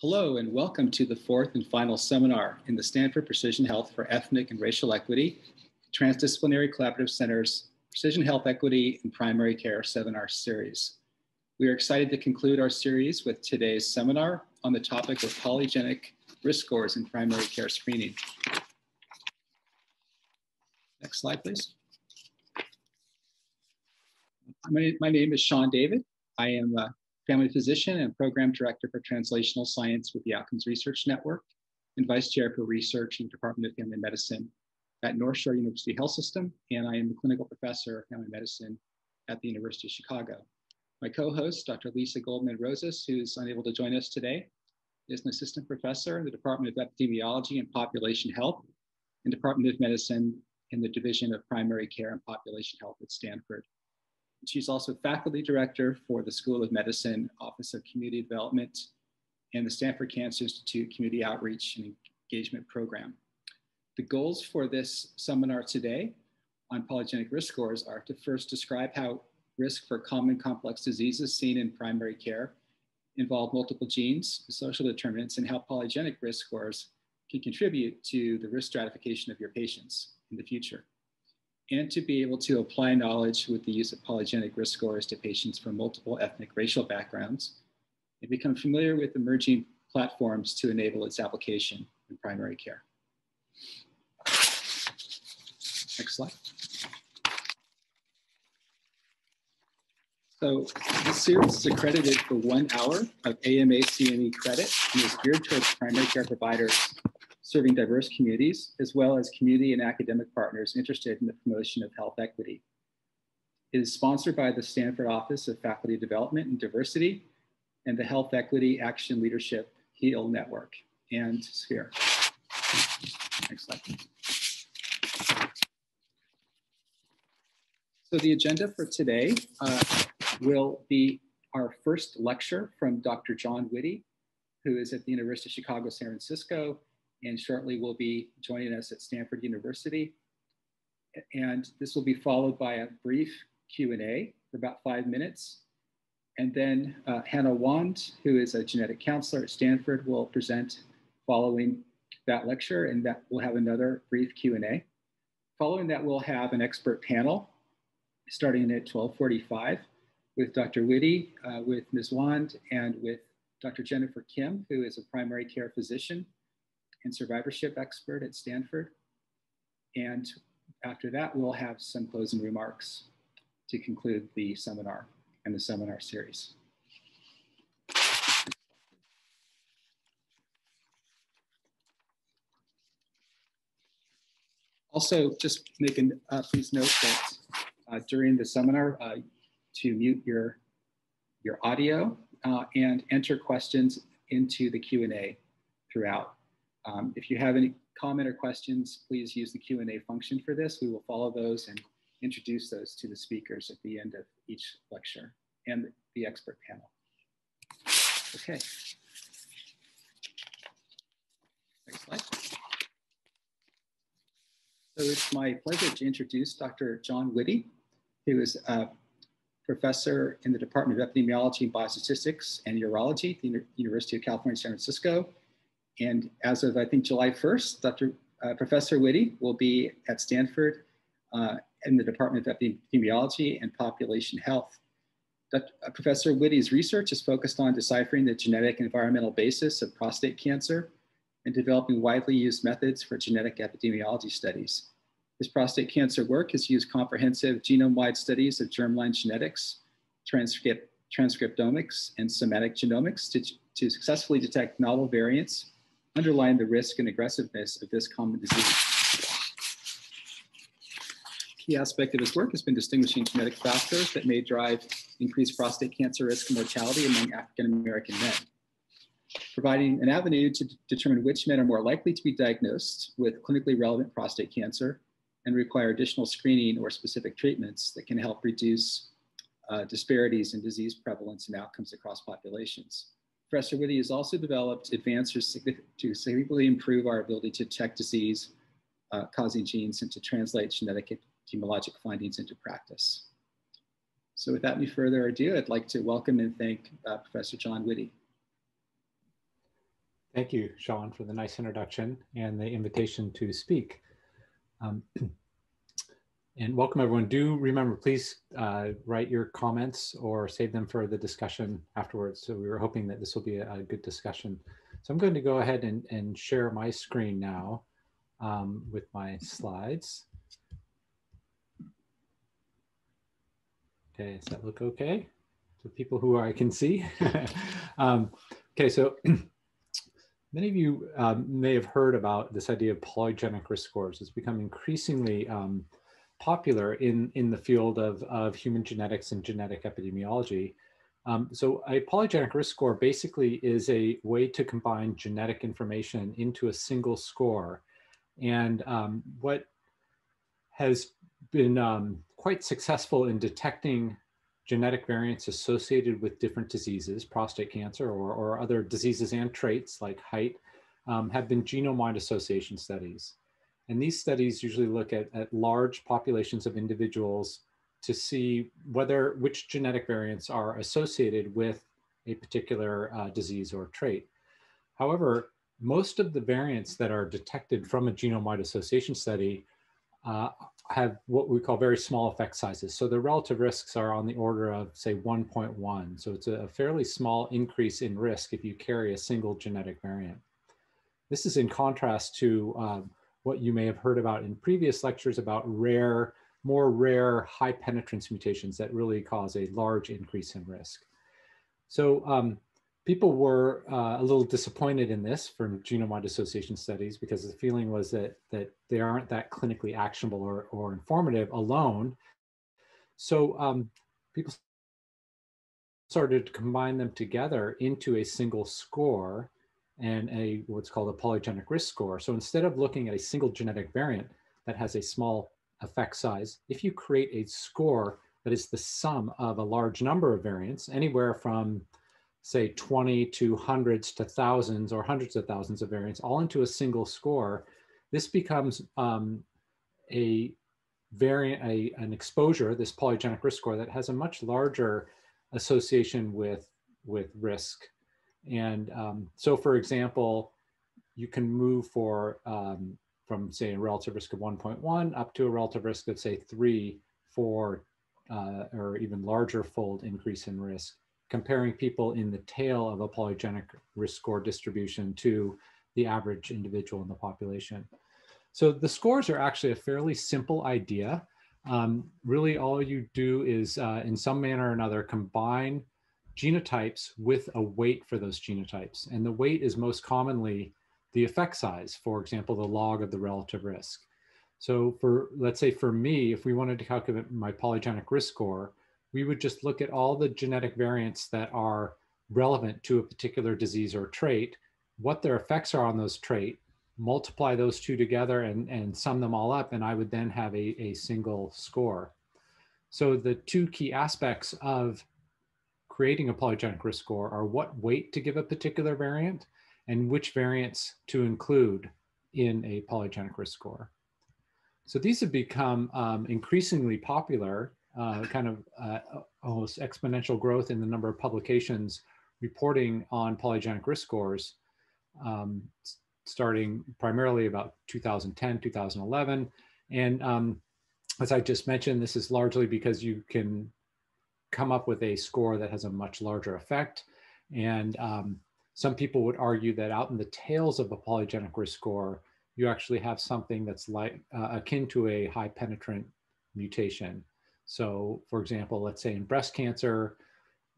Hello and welcome to the fourth and final seminar in the Stanford Precision Health for Ethnic and Racial Equity, Transdisciplinary Collaborative Center's Precision Health Equity and Primary Care seminar series. We are excited to conclude our series with today's seminar on the topic of polygenic risk scores in primary care screening. Next slide, please. My, my name is Sean David. I am a family physician and program director for translational science with the Outcomes Research Network and vice chair for research in the Department of Family Medicine at North Shore University Health System. And I am a clinical professor of family medicine at the University of Chicago. My co-host, Dr. Lisa Goldman Rosas, who's unable to join us today, is an assistant professor in the Department of Epidemiology and Population Health and Department of Medicine in the Division of Primary Care and Population Health at Stanford. She's also faculty director for the School of Medicine, Office of Community Development, and the Stanford Cancer Institute Community Outreach and Engagement Program. The goals for this seminar today on polygenic risk scores are to first describe how risk for common complex diseases seen in primary care involve multiple genes, social determinants, and how polygenic risk scores can contribute to the risk stratification of your patients in the future and to be able to apply knowledge with the use of polygenic risk scores to patients from multiple ethnic racial backgrounds and become familiar with emerging platforms to enable its application in primary care. Next slide. So this series is accredited for one hour of AMA CME credit and is geared towards primary care providers serving diverse communities, as well as community and academic partners interested in the promotion of health equity. It is sponsored by the Stanford Office of Faculty Development and Diversity and the Health Equity Action Leadership HEAL Network and Sphere. Next slide. So the agenda for today uh, will be our first lecture from Dr. John Witte, who is at the University of Chicago, San Francisco, and shortly will be joining us at Stanford University. And this will be followed by a brief Q&A for about five minutes. And then uh, Hannah Wand, who is a genetic counselor at Stanford, will present following that lecture, and that we'll have another brief Q&A. Following that, we'll have an expert panel starting at 1245 with Dr. Witte, uh, with Ms. Wand, and with Dr. Jennifer Kim, who is a primary care physician and survivorship expert at Stanford. And after that, we'll have some closing remarks to conclude the seminar and the seminar series. Also, just make a, uh, please note that uh, during the seminar, uh, to mute your, your audio uh, and enter questions into the Q&A throughout. Um, if you have any comment or questions, please use the Q&A function for this. We will follow those and introduce those to the speakers at the end of each lecture and the expert panel. Okay. Next slide. So it's my pleasure to introduce Dr. John Witte, who is a professor in the Department of Epidemiology and Biostatistics and Urology at the University of California, San Francisco, and as of, I think, July 1st, Dr. Uh, Professor Witte will be at Stanford uh, in the Department of Epidemiology and Population Health. Dr. Uh, Professor Witte's research is focused on deciphering the genetic environmental basis of prostate cancer and developing widely used methods for genetic epidemiology studies. His prostate cancer work has used comprehensive genome-wide studies of germline genetics, transcript, transcriptomics, and somatic genomics to, to successfully detect novel variants underline the risk and aggressiveness of this common disease. Key aspect of his work has been distinguishing genetic factors that may drive increased prostate cancer risk and mortality among African American men. Providing an avenue to determine which men are more likely to be diagnosed with clinically relevant prostate cancer and require additional screening or specific treatments that can help reduce uh, disparities in disease prevalence and outcomes across populations. Professor Witte has also developed advances to significantly improve our ability to detect disease uh, causing genes and to translate genetic epidemiologic findings into practice. So without any further ado, I'd like to welcome and thank uh, Professor John Witte. Thank you, Sean, for the nice introduction and the invitation to speak. Um, and welcome everyone. Do remember, please uh, write your comments or save them for the discussion afterwards. So we were hoping that this will be a, a good discussion. So I'm going to go ahead and, and share my screen now um, with my slides. Okay, does that look okay? To people who I can see. um, okay, so Many of you um, may have heard about this idea of polygenic risk scores. It's become increasingly um, popular in, in the field of, of human genetics and genetic epidemiology. Um, so a polygenic risk score basically is a way to combine genetic information into a single score. And um, what has been um, quite successful in detecting genetic variants associated with different diseases, prostate cancer or, or other diseases and traits like height, um, have been genome-wide association studies. And these studies usually look at, at large populations of individuals to see whether which genetic variants are associated with a particular uh, disease or trait. However, most of the variants that are detected from a genome-wide association study uh, have what we call very small effect sizes. So the relative risks are on the order of say 1.1. So it's a fairly small increase in risk if you carry a single genetic variant. This is in contrast to um, what you may have heard about in previous lectures about rare, more rare high penetrance mutations that really cause a large increase in risk. So um, people were uh, a little disappointed in this from genome-wide association studies because the feeling was that, that they aren't that clinically actionable or, or informative alone. So um, people started to combine them together into a single score and a what's called a polygenic risk score. So instead of looking at a single genetic variant that has a small effect size, if you create a score that is the sum of a large number of variants, anywhere from say 20 to hundreds to thousands or hundreds of thousands of variants all into a single score, this becomes um, a variant, a, an exposure, this polygenic risk score that has a much larger association with, with risk. And um, so for example, you can move for um, from say a relative risk of 1.1 up to a relative risk of say three, four, uh, or even larger fold increase in risk comparing people in the tail of a polygenic risk score distribution to the average individual in the population. So the scores are actually a fairly simple idea. Um, really all you do is uh, in some manner or another combine genotypes with a weight for those genotypes. And the weight is most commonly the effect size, for example, the log of the relative risk. So for, let's say for me, if we wanted to calculate my polygenic risk score, we would just look at all the genetic variants that are relevant to a particular disease or trait, what their effects are on those trait, multiply those two together and, and sum them all up, and I would then have a, a single score. So the two key aspects of creating a polygenic risk score are what weight to give a particular variant and which variants to include in a polygenic risk score. So these have become um, increasingly popular uh, kind of uh, almost exponential growth in the number of publications reporting on polygenic risk scores, um, starting primarily about 2010, 2011. And um, as I just mentioned, this is largely because you can come up with a score that has a much larger effect. And um, some people would argue that out in the tails of a polygenic risk score, you actually have something that's like uh, akin to a high penetrant mutation. So for example, let's say in breast cancer,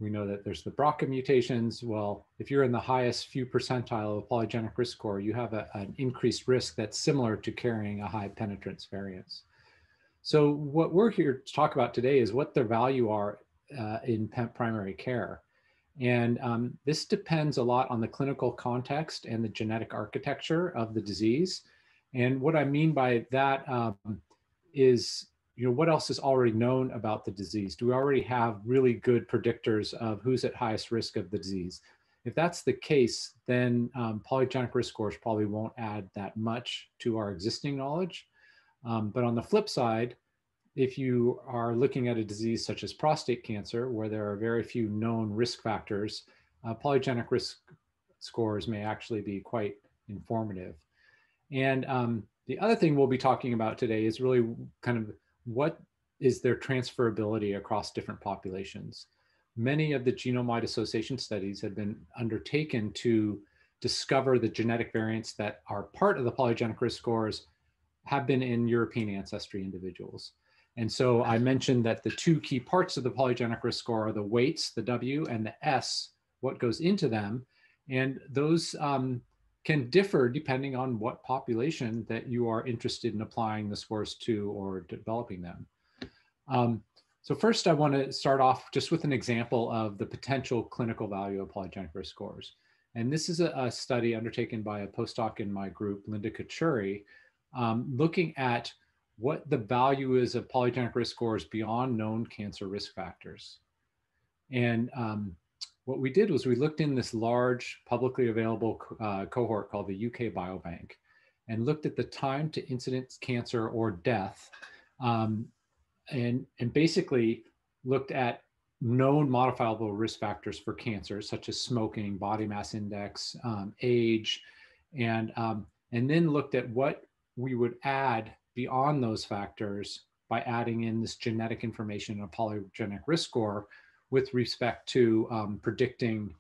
we know that there's the BRCA mutations. Well, if you're in the highest few percentile of a polygenic risk score, you have a, an increased risk that's similar to carrying a high penetrance variance. So what we're here to talk about today is what the value are uh, in primary care. And um, this depends a lot on the clinical context and the genetic architecture of the disease. And what I mean by that um, is you know, what else is already known about the disease? Do we already have really good predictors of who's at highest risk of the disease? If that's the case, then um, polygenic risk scores probably won't add that much to our existing knowledge. Um, but on the flip side, if you are looking at a disease such as prostate cancer, where there are very few known risk factors, uh, polygenic risk scores may actually be quite informative. And um, the other thing we'll be talking about today is really kind of what is their transferability across different populations. Many of the genome-wide association studies have been undertaken to discover the genetic variants that are part of the polygenic risk scores have been in European ancestry individuals. And so I mentioned that the two key parts of the polygenic risk score are the weights, the W, and the S, what goes into them. And those um, can differ depending on what population that you are interested in applying the scores to or developing them. Um, so first I wanna start off just with an example of the potential clinical value of polygenic risk scores. And this is a, a study undertaken by a postdoc in my group, Linda Kachuri, um, looking at what the value is of polygenic risk scores beyond known cancer risk factors. And um, what we did was we looked in this large publicly available uh, cohort called the UK Biobank and looked at the time to incidence cancer or death um, and, and basically looked at known modifiable risk factors for cancer, such as smoking, body mass index, um, age, and, um, and then looked at what we would add beyond those factors by adding in this genetic information in a polygenic risk score with respect to um, predicting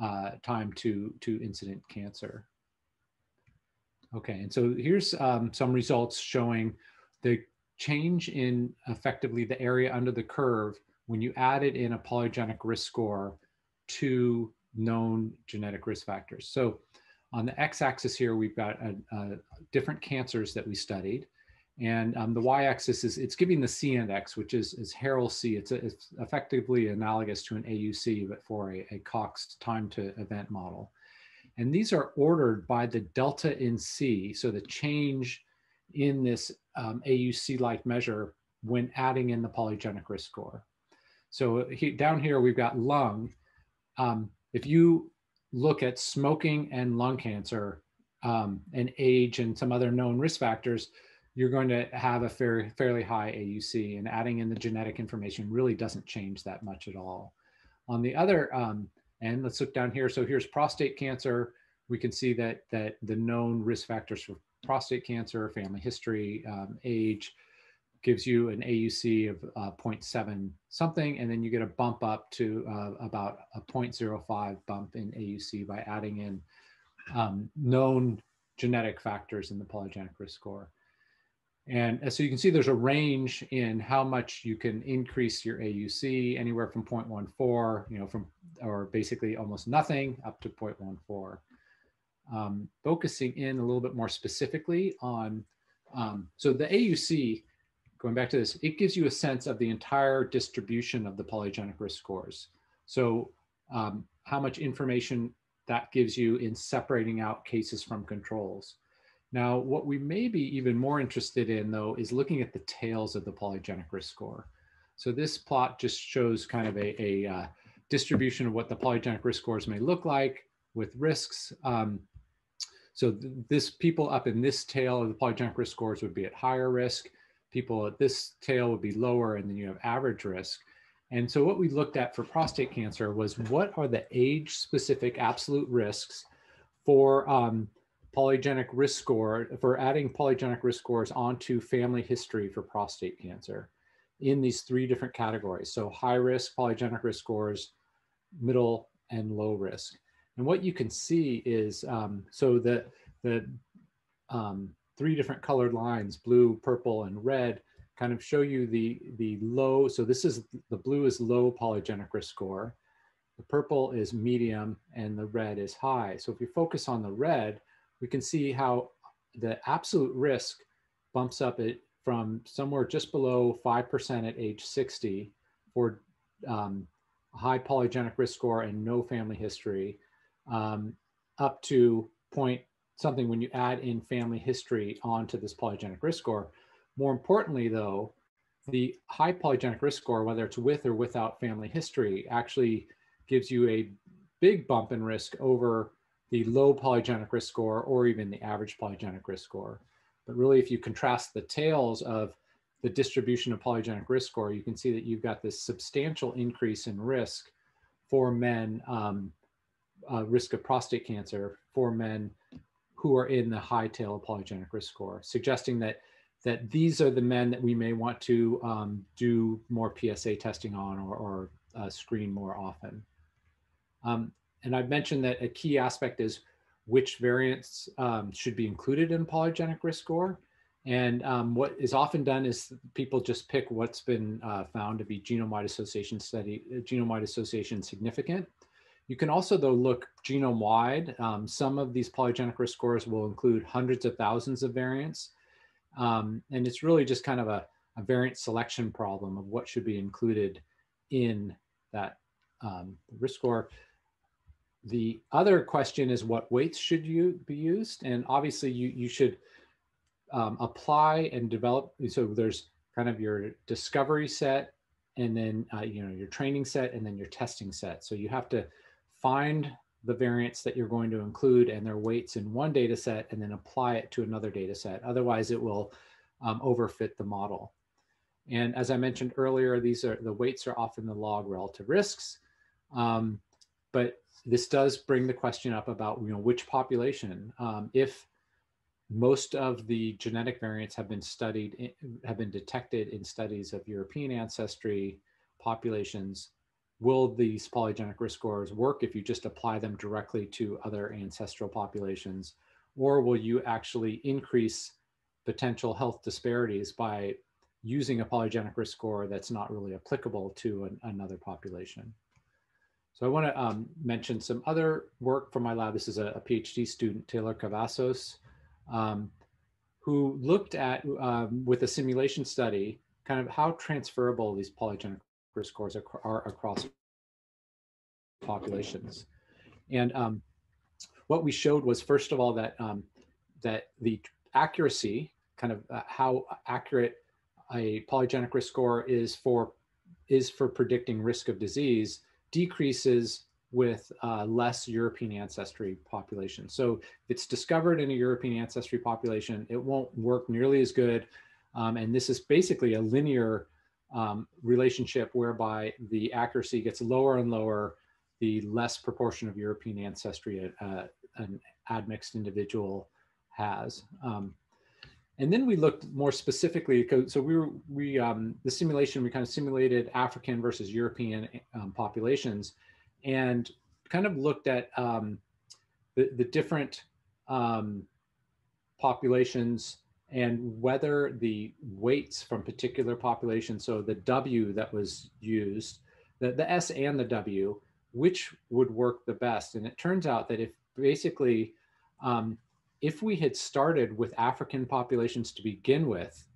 uh, time to, to incident cancer. Okay, and so here's um, some results showing the change in effectively the area under the curve when you added in a polygenic risk score to known genetic risk factors. So on the x-axis here, we've got a, a different cancers that we studied. And um, the y-axis is it's giving the C index, which is, is Harrell C. It's, a, it's effectively analogous to an AUC, but for a, a Cox time to event model. And these are ordered by the delta in C, so the change in this um, AUC-like measure when adding in the polygenic risk score. So he, down here, we've got lung. Um, if you look at smoking and lung cancer um, and age and some other known risk factors, you're going to have a fair, fairly high AUC and adding in the genetic information really doesn't change that much at all. On the other um, end, let's look down here. So here's prostate cancer. We can see that, that the known risk factors for prostate cancer, family history, um, age, gives you an AUC of uh, 0.7 something, and then you get a bump up to uh, about a 0.05 bump in AUC by adding in um, known genetic factors in the polygenic risk score. And so you can see there's a range in how much you can increase your AUC, anywhere from 0.14, you know, from or basically almost nothing up to 0.14. Um, focusing in a little bit more specifically on, um, so the AUC, going back to this, it gives you a sense of the entire distribution of the polygenic risk scores. So um, how much information that gives you in separating out cases from controls. Now, what we may be even more interested in though is looking at the tails of the polygenic risk score. So this plot just shows kind of a, a uh, distribution of what the polygenic risk scores may look like with risks. Um, so th this people up in this tail of the polygenic risk scores would be at higher risk. People at this tail would be lower, and then you have average risk. And so what we looked at for prostate cancer was what are the age-specific absolute risks for um, polygenic risk score for adding polygenic risk scores onto family history for prostate cancer in these three different categories. So high risk polygenic risk scores, middle and low risk. And what you can see is, um, so the, the um, three different colored lines, blue, purple, and red, kind of show you the, the low, so this is, the blue is low polygenic risk score, the purple is medium, and the red is high. So if you focus on the red, we can see how the absolute risk bumps up it from somewhere just below 5% at age 60 for um, high polygenic risk score and no family history um, up to point something when you add in family history onto this polygenic risk score. More importantly though, the high polygenic risk score, whether it's with or without family history, actually gives you a big bump in risk over the low polygenic risk score or even the average polygenic risk score. But really, if you contrast the tails of the distribution of polygenic risk score, you can see that you've got this substantial increase in risk for men um, uh, risk of prostate cancer for men who are in the high tail of polygenic risk score, suggesting that that these are the men that we may want to um, do more PSA testing on or, or uh, screen more often. Um, and I've mentioned that a key aspect is which variants um, should be included in a polygenic risk score. And um, what is often done is people just pick what's been uh, found to be genome-wide association study, uh, genome-wide association significant. You can also though look genome-wide. Um, some of these polygenic risk scores will include hundreds of thousands of variants. Um, and it's really just kind of a, a, variant selection problem of what should be included in that um, risk score. The other question is what weights should you be used? And obviously you, you should um, apply and develop. So there's kind of your discovery set and then, uh, you know, your training set and then your testing set. So you have to find the variants that you're going to include and their weights in one data set and then apply it to another data set. Otherwise it will um, overfit the model. And as I mentioned earlier, these are the weights are often the log relative risks. Um, but this does bring the question up about you know which population. Um, if most of the genetic variants have been studied, have been detected in studies of European ancestry populations, will these polygenic risk scores work if you just apply them directly to other ancestral populations? Or will you actually increase potential health disparities by using a polygenic risk score that's not really applicable to an, another population? So I want to um, mention some other work from my lab. This is a, a PhD student, Taylor Cavazos, um, who looked at, um, with a simulation study, kind of how transferable these polygenic risk scores are, are across populations. And um, what we showed was, first of all, that, um, that the accuracy, kind of uh, how accurate a polygenic risk score is for, is for predicting risk of disease decreases with uh, less European ancestry population. So if it's discovered in a European ancestry population, it won't work nearly as good. Um, and this is basically a linear um, relationship whereby the accuracy gets lower and lower the less proportion of European ancestry uh, an admixed individual has. Um, and then we looked more specifically, so we were, we, um, the simulation, we kind of simulated African versus European um, populations and kind of looked at um, the, the different um, populations and whether the weights from particular populations, so the W that was used, the, the S and the W, which would work the best. And it turns out that if basically um, if we had started with African populations to begin with,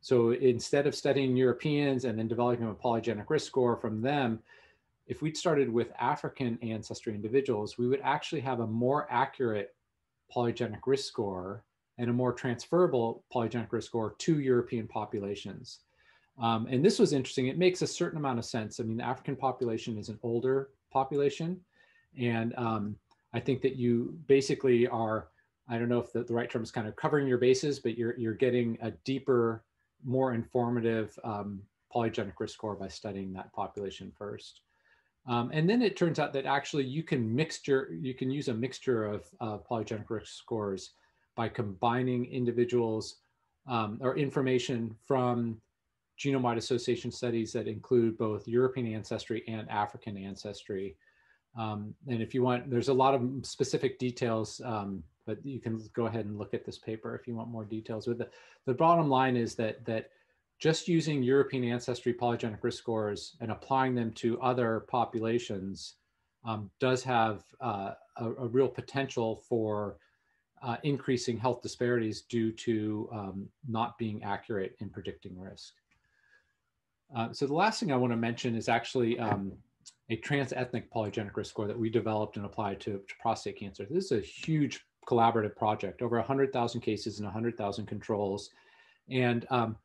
so instead of studying Europeans and then developing a polygenic risk score from them, if we'd started with African ancestry individuals, we would actually have a more accurate polygenic risk score and a more transferable polygenic risk score to European populations. Um, and this was interesting. It makes a certain amount of sense. I mean, the African population is an older population. And um, I think that you basically are I don't know if the, the right term is kind of covering your bases, but you're, you're getting a deeper, more informative um, polygenic risk score by studying that population first. Um, and then it turns out that actually you can mixture, you can use a mixture of uh, polygenic risk scores by combining individuals um, or information from genome-wide association studies that include both European ancestry and African ancestry. Um, and if you want, there's a lot of specific details um, but you can go ahead and look at this paper if you want more details. But the, the bottom line is that, that just using European ancestry polygenic risk scores and applying them to other populations um, does have uh, a, a, real potential for uh, increasing health disparities due to um, not being accurate in predicting risk. Uh, so the last thing I want to mention is actually um, a trans-ethnic polygenic risk score that we developed and applied to, to prostate cancer. This is a huge collaborative project, over 100,000 cases and 100,000 controls. And um,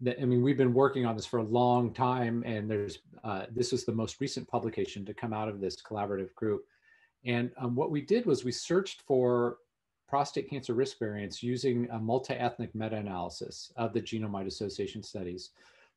the, I mean, we've been working on this for a long time, and there's uh, this is the most recent publication to come out of this collaborative group. And um, what we did was we searched for prostate cancer risk variants using a multi-ethnic meta-analysis of the genome-wide association studies.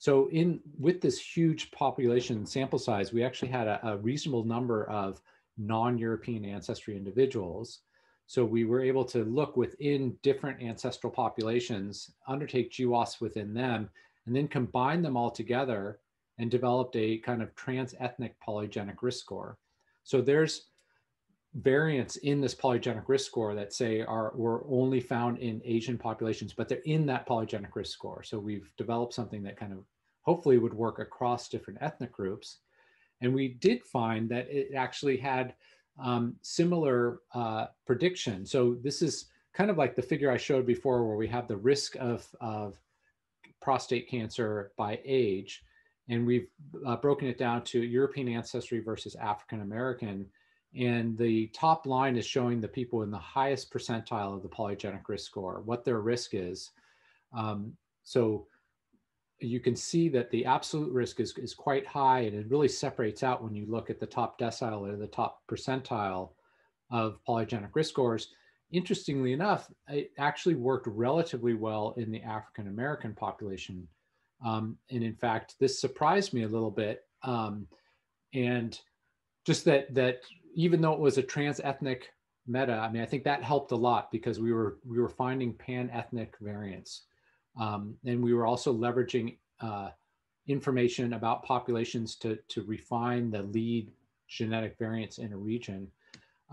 So in with this huge population sample size, we actually had a, a reasonable number of non-European ancestry individuals. So we were able to look within different ancestral populations, undertake GWAS within them, and then combine them all together and developed a kind of trans-ethnic polygenic risk score. So there's variants in this polygenic risk score that say are were only found in Asian populations, but they're in that polygenic risk score. So we've developed something that kind of hopefully would work across different ethnic groups. And we did find that it actually had um, similar uh, prediction. So this is kind of like the figure I showed before where we have the risk of, of prostate cancer by age. And we've uh, broken it down to European ancestry versus African American. And the top line is showing the people in the highest percentile of the polygenic risk score, what their risk is. Um, so you can see that the absolute risk is, is quite high and it really separates out when you look at the top decile or the top percentile of polygenic risk scores. Interestingly enough, it actually worked relatively well in the African American population. Um, and in fact, this surprised me a little bit. Um, and just that, that even though it was a trans-ethnic meta, I mean, I think that helped a lot because we were, we were finding pan-ethnic variants. Um, and we were also leveraging uh, information about populations to, to refine the lead genetic variants in a region.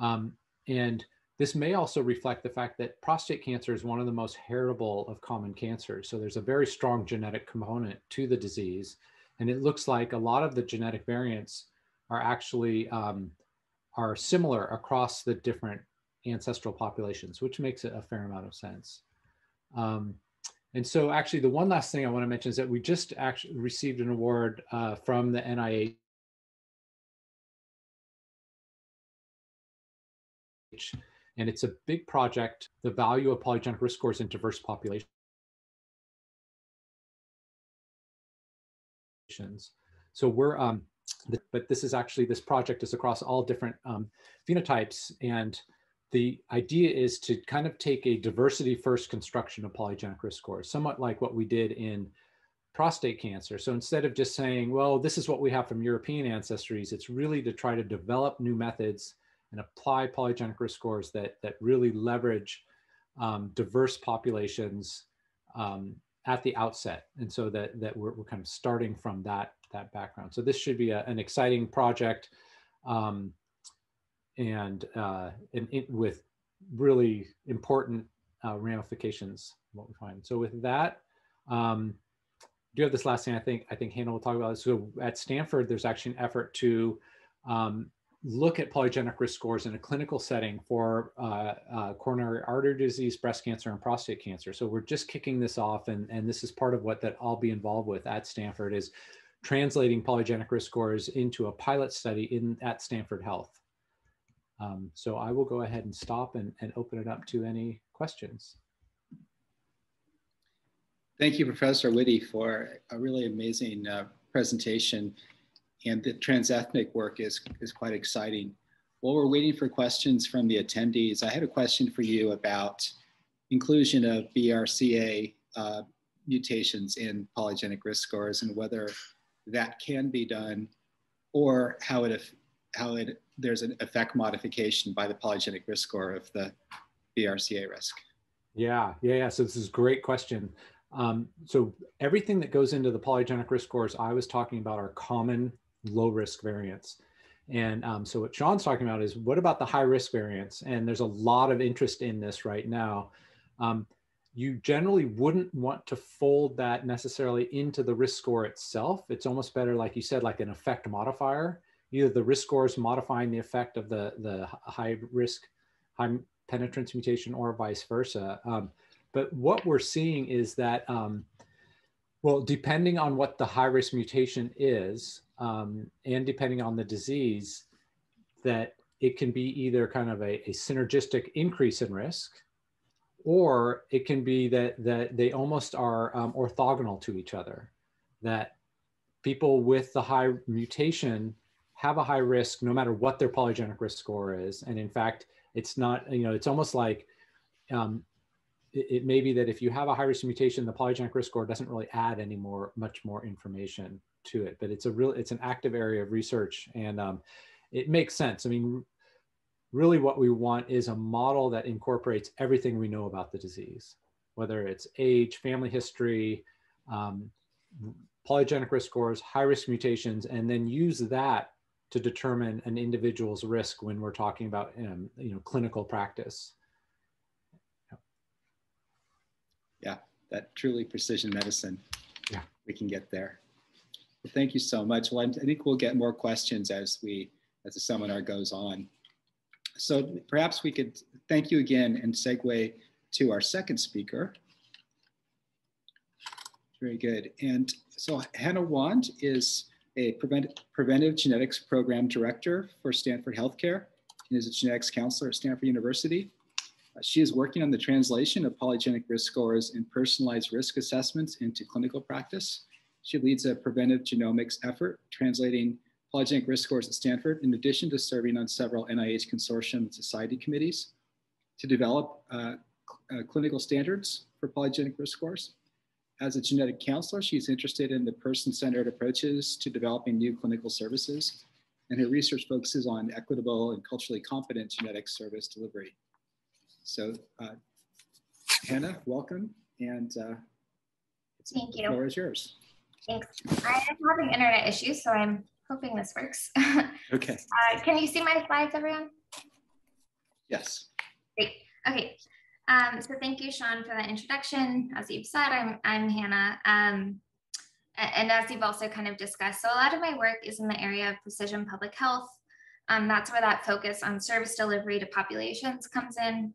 Um, and this may also reflect the fact that prostate cancer is one of the most heritable of common cancers. So there's a very strong genetic component to the disease. And it looks like a lot of the genetic variants are actually um, are similar across the different ancestral populations, which makes a fair amount of sense. Um, and so actually the one last thing I want to mention is that we just actually received an award uh, from the NIH and it's a big project, the value of polygenic risk scores in diverse populations. So we're, um, but this is actually, this project is across all different um, phenotypes and the idea is to kind of take a diversity first construction of polygenic risk scores, somewhat like what we did in prostate cancer. So instead of just saying, well, this is what we have from European ancestries, it's really to try to develop new methods and apply polygenic risk scores that, that really leverage um, diverse populations um, at the outset. And so that, that we're, we're kind of starting from that, that background. So this should be a, an exciting project. Um, and, uh, and it, with really important uh, ramifications what we find. So with that, um, do have this last thing? I think I think Hannah will talk about. This. So at Stanford, there's actually an effort to um, look at polygenic risk scores in a clinical setting for uh, uh, coronary artery disease, breast cancer, and prostate cancer. So we're just kicking this off, and, and this is part of what that I'll be involved with at Stanford is translating polygenic risk scores into a pilot study in at Stanford Health. Um, so I will go ahead and stop and, and open it up to any questions. Thank you, Professor Witte, for a really amazing uh, presentation. And the transethnic work is, is quite exciting. While we're waiting for questions from the attendees, I had a question for you about inclusion of BRCA uh, mutations in polygenic risk scores and whether that can be done or how it, how it there's an effect modification by the polygenic risk score of the BRCA risk? Yeah, yeah, yeah. So this is a great question. Um, so everything that goes into the polygenic risk scores I was talking about are common low risk variants. And um, so what Sean's talking about is what about the high risk variants? And there's a lot of interest in this right now. Um, you generally wouldn't want to fold that necessarily into the risk score itself. It's almost better, like you said, like an effect modifier either the risk scores modifying the effect of the, the high risk, high penetrance mutation or vice versa. Um, but what we're seeing is that, um, well, depending on what the high risk mutation is, um, and depending on the disease, that it can be either kind of a, a synergistic increase in risk, or it can be that, that they almost are um, orthogonal to each other, that people with the high mutation have a high risk no matter what their polygenic risk score is. And in fact, it's not, you know, it's almost like um, it, it, may be that if you have a high risk mutation, the polygenic risk score doesn't really add any more, much more information to it. But it's a real, it's an active area of research and um, it makes sense. I mean, really what we want is a model that incorporates everything we know about the disease, whether it's age, family history, um, polygenic risk scores, high risk mutations, and then use that to determine an individual's risk when we're talking about um, you know clinical practice. Yeah, that truly precision medicine. Yeah, we can get there. Well, thank you so much. Well, I think we'll get more questions as we as the seminar goes on. So perhaps we could thank you again and segue to our second speaker. Very good. And so Hannah Wand is a prevent, preventive genetics program director for Stanford Healthcare and is a genetics counselor at Stanford University. Uh, she is working on the translation of polygenic risk scores and personalized risk assessments into clinical practice. She leads a preventive genomics effort translating polygenic risk scores at Stanford, in addition to serving on several NIH consortium and society committees to develop uh, uh, clinical standards for polygenic risk scores. As a genetic counselor, she's interested in the person-centered approaches to developing new clinical services, and her research focuses on equitable and culturally competent genetic service delivery. So, uh, Hannah, welcome, and uh, Thank you. The floor is yours. Thanks. I am having internet issues, so I'm hoping this works. okay. Uh, can you see my slides, everyone? Yes. Great. Okay. Um, so thank you, Sean, for that introduction. As you've said, I'm, I'm Hannah. Um, and as you've also kind of discussed, so a lot of my work is in the area of precision public health. Um, that's where that focus on service delivery to populations comes in.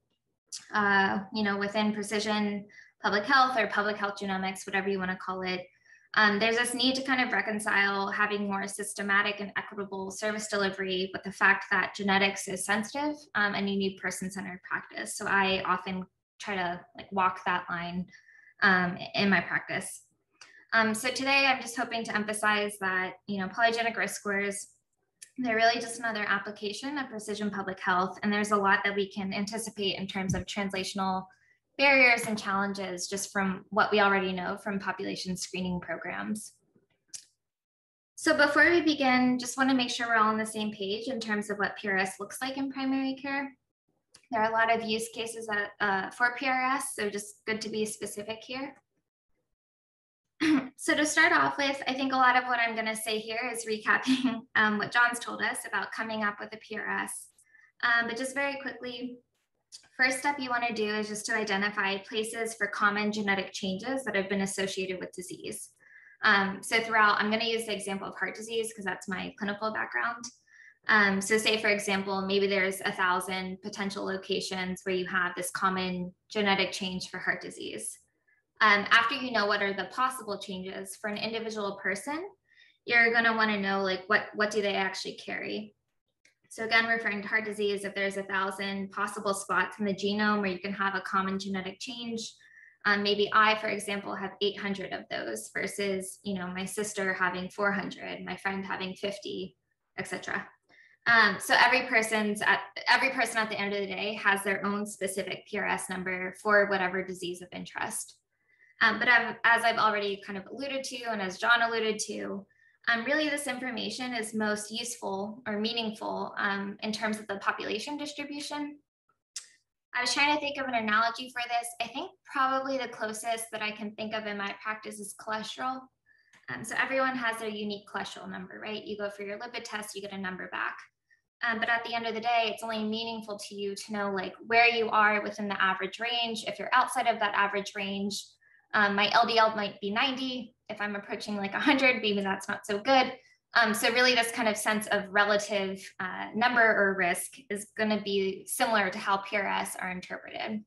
Uh, you know, within precision public health or public health genomics, whatever you want to call it, um, there's this need to kind of reconcile having more systematic and equitable service delivery with the fact that genetics is sensitive um, and you need person-centered practice. So I often try to like walk that line um, in my practice. Um, so today I'm just hoping to emphasize that, you know, polygenic risk scores, they're really just another application of precision public health. And there's a lot that we can anticipate in terms of translational barriers and challenges just from what we already know from population screening programs. So before we begin, just want to make sure we're all on the same page in terms of what PRS looks like in primary care. There are a lot of use cases at, uh, for PRS, so just good to be specific here. so to start off with, I think a lot of what I'm going to say here is recapping um, what John's told us about coming up with a PRS. Um, but just very quickly, First step you want to do is just to identify places for common genetic changes that have been associated with disease. Um, so throughout, I'm going to use the example of heart disease because that's my clinical background. Um, so say, for example, maybe there's a thousand potential locations where you have this common genetic change for heart disease. Um, after you know what are the possible changes for an individual person, you're going to want to know like what, what do they actually carry? So again, referring to heart disease, if there's a thousand possible spots in the genome where you can have a common genetic change, um, maybe I, for example, have 800 of those versus, you know, my sister having 400, my friend having 50, etc. Um, so every person's at every person at the end of the day has their own specific PRS number for whatever disease of interest. Um, but I've, as I've already kind of alluded to, and as John alluded to, um, really this information is most useful or meaningful um, in terms of the population distribution. I was trying to think of an analogy for this. I think probably the closest that I can think of in my practice is cholesterol. Um, so everyone has their unique cholesterol number, right? You go for your lipid test, you get a number back. Um, but at the end of the day, it's only meaningful to you to know like where you are within the average range. If you're outside of that average range, um, my LDL might be 90, if I'm approaching like 100, maybe that's not so good. Um, so really this kind of sense of relative uh, number or risk is going to be similar to how PRS are interpreted.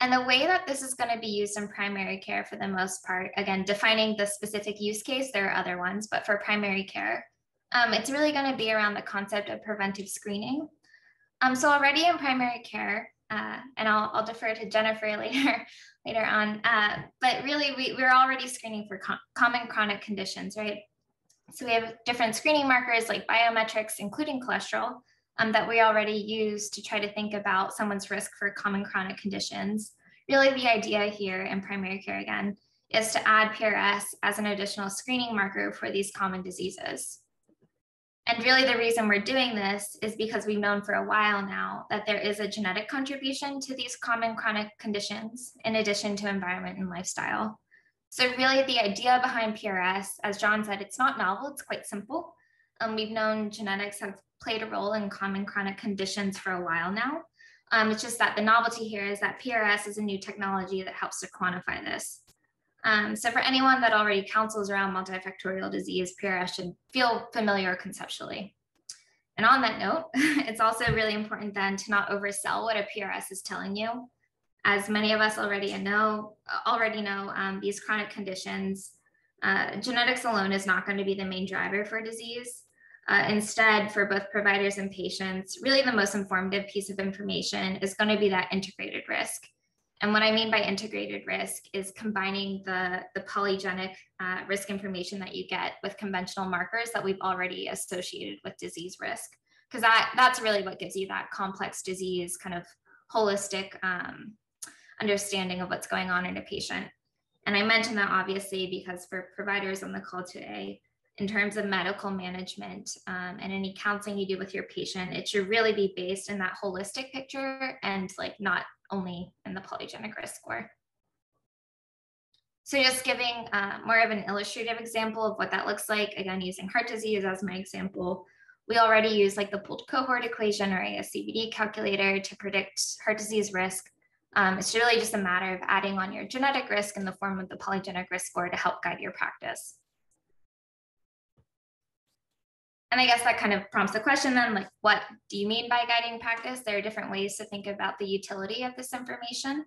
And the way that this is going to be used in primary care for the most part, again, defining the specific use case, there are other ones, but for primary care, um, it's really going to be around the concept of preventive screening. Um, so already in primary care, uh, and I'll, I'll, defer to Jennifer later, later on. Uh, but really, we, we're already screening for com common chronic conditions, right? So we have different screening markers like biometrics, including cholesterol, um, that we already use to try to think about someone's risk for common chronic conditions. Really, the idea here in primary care again is to add PRS as an additional screening marker for these common diseases. And really, the reason we're doing this is because we've known for a while now that there is a genetic contribution to these common chronic conditions, in addition to environment and lifestyle. So, really, the idea behind PRS, as John said, it's not novel, it's quite simple. Um, we've known genetics have played a role in common chronic conditions for a while now. Um, it's just that the novelty here is that PRS is a new technology that helps to quantify this. Um, so for anyone that already counsels around multifactorial disease, PRS should feel familiar conceptually. And on that note, it's also really important then to not oversell what a PRS is telling you. As many of us already know, already know um, these chronic conditions, uh, genetics alone is not going to be the main driver for disease. Uh, instead, for both providers and patients, really the most informative piece of information is going to be that integrated risk. And what I mean by integrated risk is combining the, the polygenic uh, risk information that you get with conventional markers that we've already associated with disease risk. Because that, that's really what gives you that complex disease kind of holistic um, understanding of what's going on in a patient. And I mention that obviously because for providers on the call today, in terms of medical management um, and any counseling you do with your patient, it should really be based in that holistic picture and like not only in the polygenic risk score. So just giving uh, more of an illustrative example of what that looks like, again, using heart disease as my example, we already use like the pooled cohort equation or a ASCVD calculator to predict heart disease risk. Um, it's really just a matter of adding on your genetic risk in the form of the polygenic risk score to help guide your practice. And I guess that kind of prompts the question then, like, what do you mean by guiding practice? There are different ways to think about the utility of this information.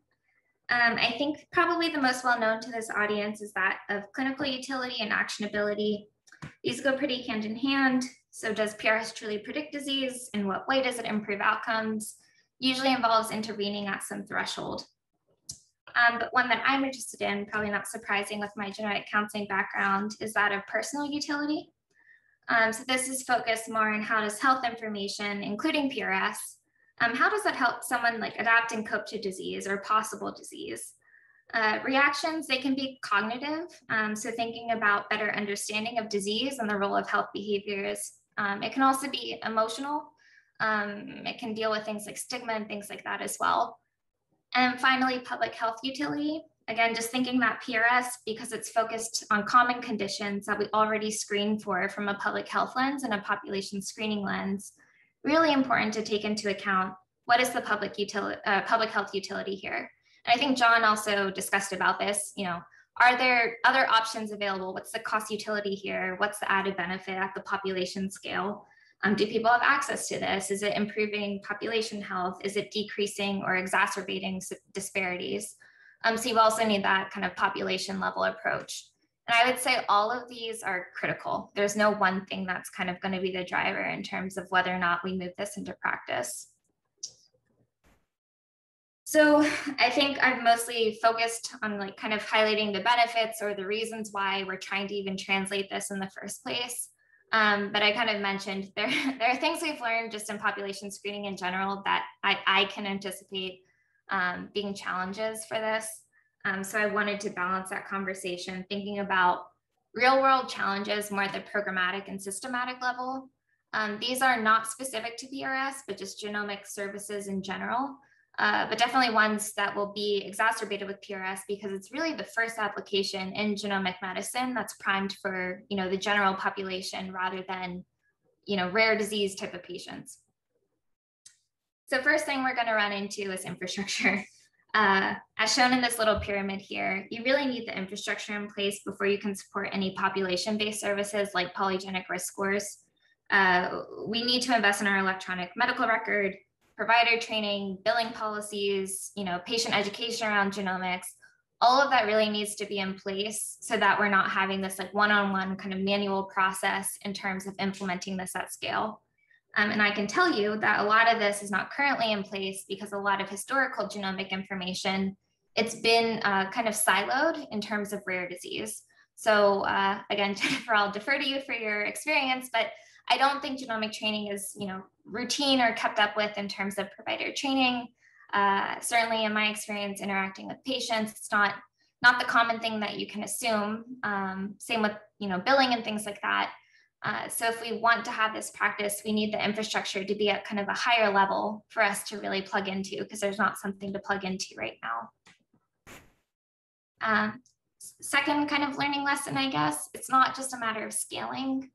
Um, I think probably the most well known to this audience is that of clinical utility and actionability. These go pretty hand in hand. So does PRS truly predict disease? In what way does it improve outcomes? Usually involves intervening at some threshold. Um, but one that I'm interested in, probably not surprising with my genetic counseling background, is that of personal utility. Um, so this is focused more on how does health information, including PRS, um, how does that help someone like adapt and cope to disease or possible disease? Uh, reactions, they can be cognitive. Um, so thinking about better understanding of disease and the role of health behaviors. Um, it can also be emotional. Um, it can deal with things like stigma and things like that as well. And finally, public health utility. Again, just thinking that PRS, because it's focused on common conditions that we already screen for from a public health lens and a population screening lens, really important to take into account what is the public utility, uh, public health utility here. And I think John also discussed about this, you know, are there other options available? What's the cost utility here? What's the added benefit at the population scale? Um, do people have access to this? Is it improving population health? Is it decreasing or exacerbating disparities? Um, so you also need that kind of population level approach. And I would say all of these are critical. There's no one thing that's kind of going to be the driver in terms of whether or not we move this into practice. So I think I've mostly focused on like kind of highlighting the benefits or the reasons why we're trying to even translate this in the first place. Um, but I kind of mentioned there, there are things we've learned just in population screening in general that I, I can anticipate um, being challenges for this. Um, so I wanted to balance that conversation, thinking about real world challenges more at the programmatic and systematic level. Um, these are not specific to PRS, but just genomic services in general, uh, but definitely ones that will be exacerbated with PRS because it's really the first application in genomic medicine that's primed for you know the general population rather than you know rare disease type of patients. So first thing we're going to run into is infrastructure. Uh, as shown in this little pyramid here, you really need the infrastructure in place before you can support any population-based services like polygenic risk scores. Uh, we need to invest in our electronic medical record, provider training, billing policies, you know, patient education around genomics. All of that really needs to be in place so that we're not having this like one-on-one kind of manual process in terms of implementing this at scale. Um, and I can tell you that a lot of this is not currently in place because a lot of historical genomic information, it's been uh, kind of siloed in terms of rare disease. So uh, again, Jennifer, I'll defer to you for your experience, but I don't think genomic training is, you know, routine or kept up with in terms of provider training. Uh, certainly in my experience interacting with patients, it's not, not the common thing that you can assume. Um, same with, you know, billing and things like that. Uh, so if we want to have this practice, we need the infrastructure to be at kind of a higher level for us to really plug into because there's not something to plug into right now. Um, second kind of learning lesson, I guess, it's not just a matter of scaling,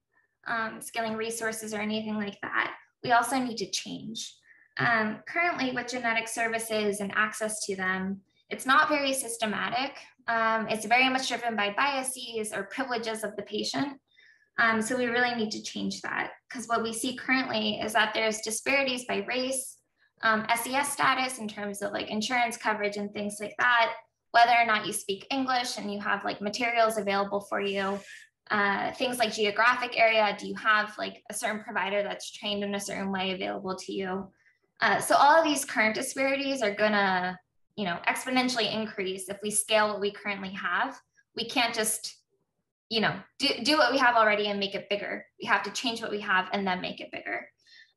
um, scaling resources or anything like that. We also need to change. Um, currently with genetic services and access to them, it's not very systematic. Um, it's very much driven by biases or privileges of the patient. Um, so we really need to change that because what we see currently is that there's disparities by race, um, SES status in terms of like insurance coverage and things like that, whether or not you speak English and you have like materials available for you, uh, things like geographic area, do you have like a certain provider that's trained in a certain way available to you? Uh, so all of these current disparities are gonna, you know, exponentially increase if we scale what we currently have. We can't just you know, do, do what we have already and make it bigger. We have to change what we have and then make it bigger.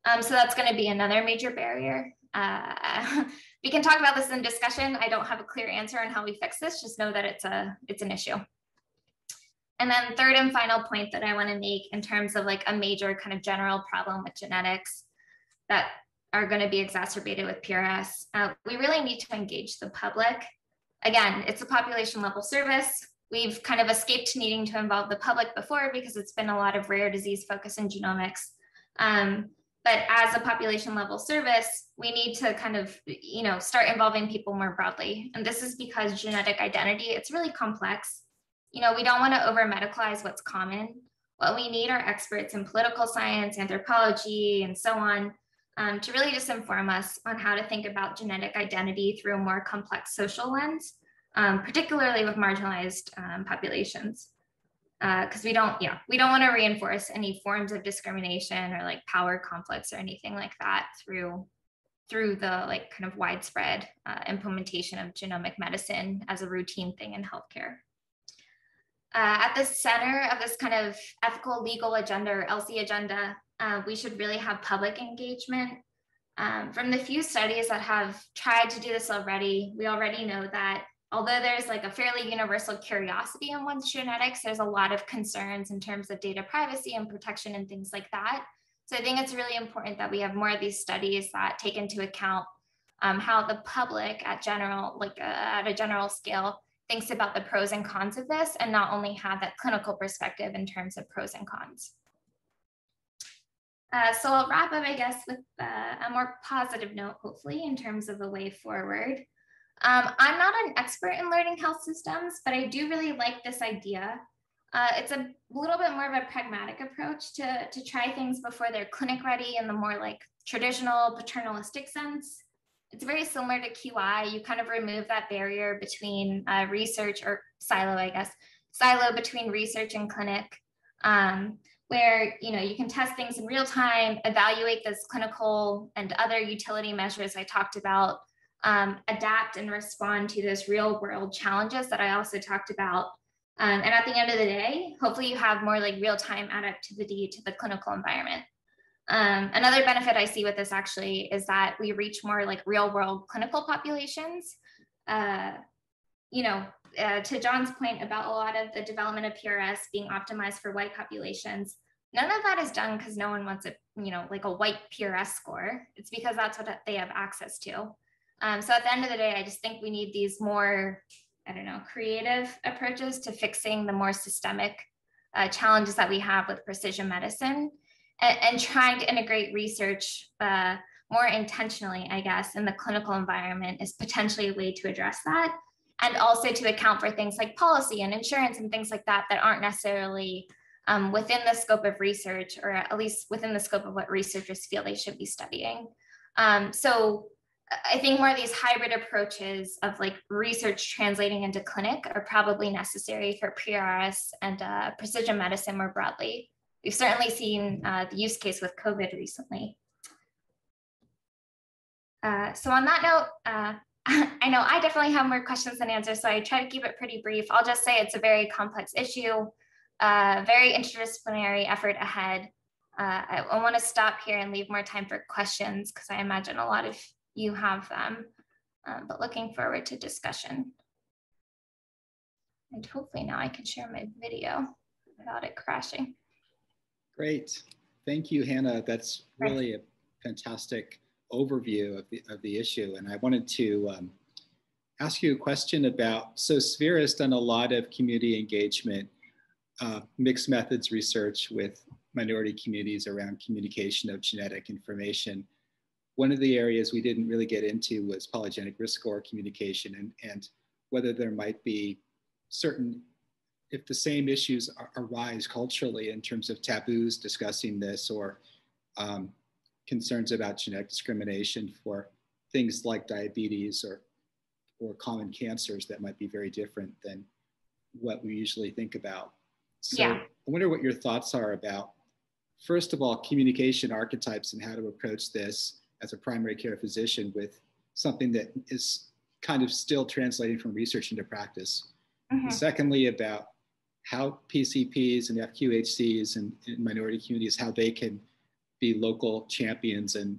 Um, so that's going to be another major barrier. Uh, we can talk about this in discussion. I don't have a clear answer on how we fix this. Just know that it's a it's an issue. And then third and final point that I want to make in terms of like a major kind of general problem with genetics that are going to be exacerbated with PRS, uh, we really need to engage the public. Again, it's a population level service we've kind of escaped needing to involve the public before because it's been a lot of rare disease focus in genomics. Um, but as a population level service, we need to kind of, you know, start involving people more broadly. And this is because genetic identity, it's really complex. You know, we don't want to over medicalize what's common. What we need are experts in political science, anthropology, and so on um, to really just inform us on how to think about genetic identity through a more complex social lens um, particularly with marginalized um, populations. Because uh, we don't, yeah, we don't want to reinforce any forms of discrimination or like power conflicts or anything like that through through the like kind of widespread uh, implementation of genomic medicine as a routine thing in healthcare. Uh, at the center of this kind of ethical legal agenda or ELSI agenda, uh, we should really have public engagement. Um, from the few studies that have tried to do this already, we already know that although there's like a fairly universal curiosity in one's genetics, there's a lot of concerns in terms of data privacy and protection and things like that. So I think it's really important that we have more of these studies that take into account um, how the public at general, like uh, at a general scale, thinks about the pros and cons of this and not only have that clinical perspective in terms of pros and cons. Uh, so I'll wrap up, I guess, with uh, a more positive note, hopefully, in terms of the way forward. Um, I'm not an expert in learning health systems, but I do really like this idea. Uh, it's a little bit more of a pragmatic approach to, to try things before they're clinic ready in the more like traditional paternalistic sense. It's very similar to QI. You kind of remove that barrier between uh, research or silo, I guess, silo between research and clinic, um, where you know you can test things in real time, evaluate those clinical and other utility measures I talked about, um, adapt and respond to those real world challenges that I also talked about. Um, and at the end of the day, hopefully you have more like real time adaptivity to the clinical environment. Um, another benefit I see with this actually is that we reach more like real world clinical populations. Uh, you know, uh, to John's point about a lot of the development of PRS being optimized for white populations, none of that is done because no one wants a, you know, like a white PRS score. It's because that's what they have access to. Um, so at the end of the day, I just think we need these more, I don't know, creative approaches to fixing the more systemic uh, challenges that we have with precision medicine and, and trying to integrate research uh, more intentionally, I guess, in the clinical environment is potentially a way to address that. And also to account for things like policy and insurance and things like that that aren't necessarily um, within the scope of research, or at least within the scope of what researchers feel they should be studying. Um, so I think more of these hybrid approaches of like research translating into clinic are probably necessary for PRS and uh, precision medicine more broadly. We've certainly seen uh, the use case with COVID recently. Uh, so on that note, uh, I know I definitely have more questions than answers, so I try to keep it pretty brief. I'll just say it's a very complex issue, uh, very interdisciplinary effort ahead. Uh, I, I want to stop here and leave more time for questions because I imagine a lot of you have them, um, but looking forward to discussion. And hopefully now I can share my video without it crashing. Great. Thank you, Hannah. That's really a fantastic overview of the, of the issue. And I wanted to um, ask you a question about, so Sphere has done a lot of community engagement, uh, mixed methods research with minority communities around communication of genetic information. One of the areas we didn't really get into was polygenic risk score communication and, and whether there might be certain, if the same issues arise culturally in terms of taboos discussing this or um, concerns about genetic discrimination for things like diabetes or, or common cancers that might be very different than what we usually think about. So yeah. I wonder what your thoughts are about, first of all, communication archetypes and how to approach this as a primary care physician with something that is kind of still translating from research into practice. Mm-hmm. secondly, about how PCPs and FQHCs and, and minority communities, how they can be local champions and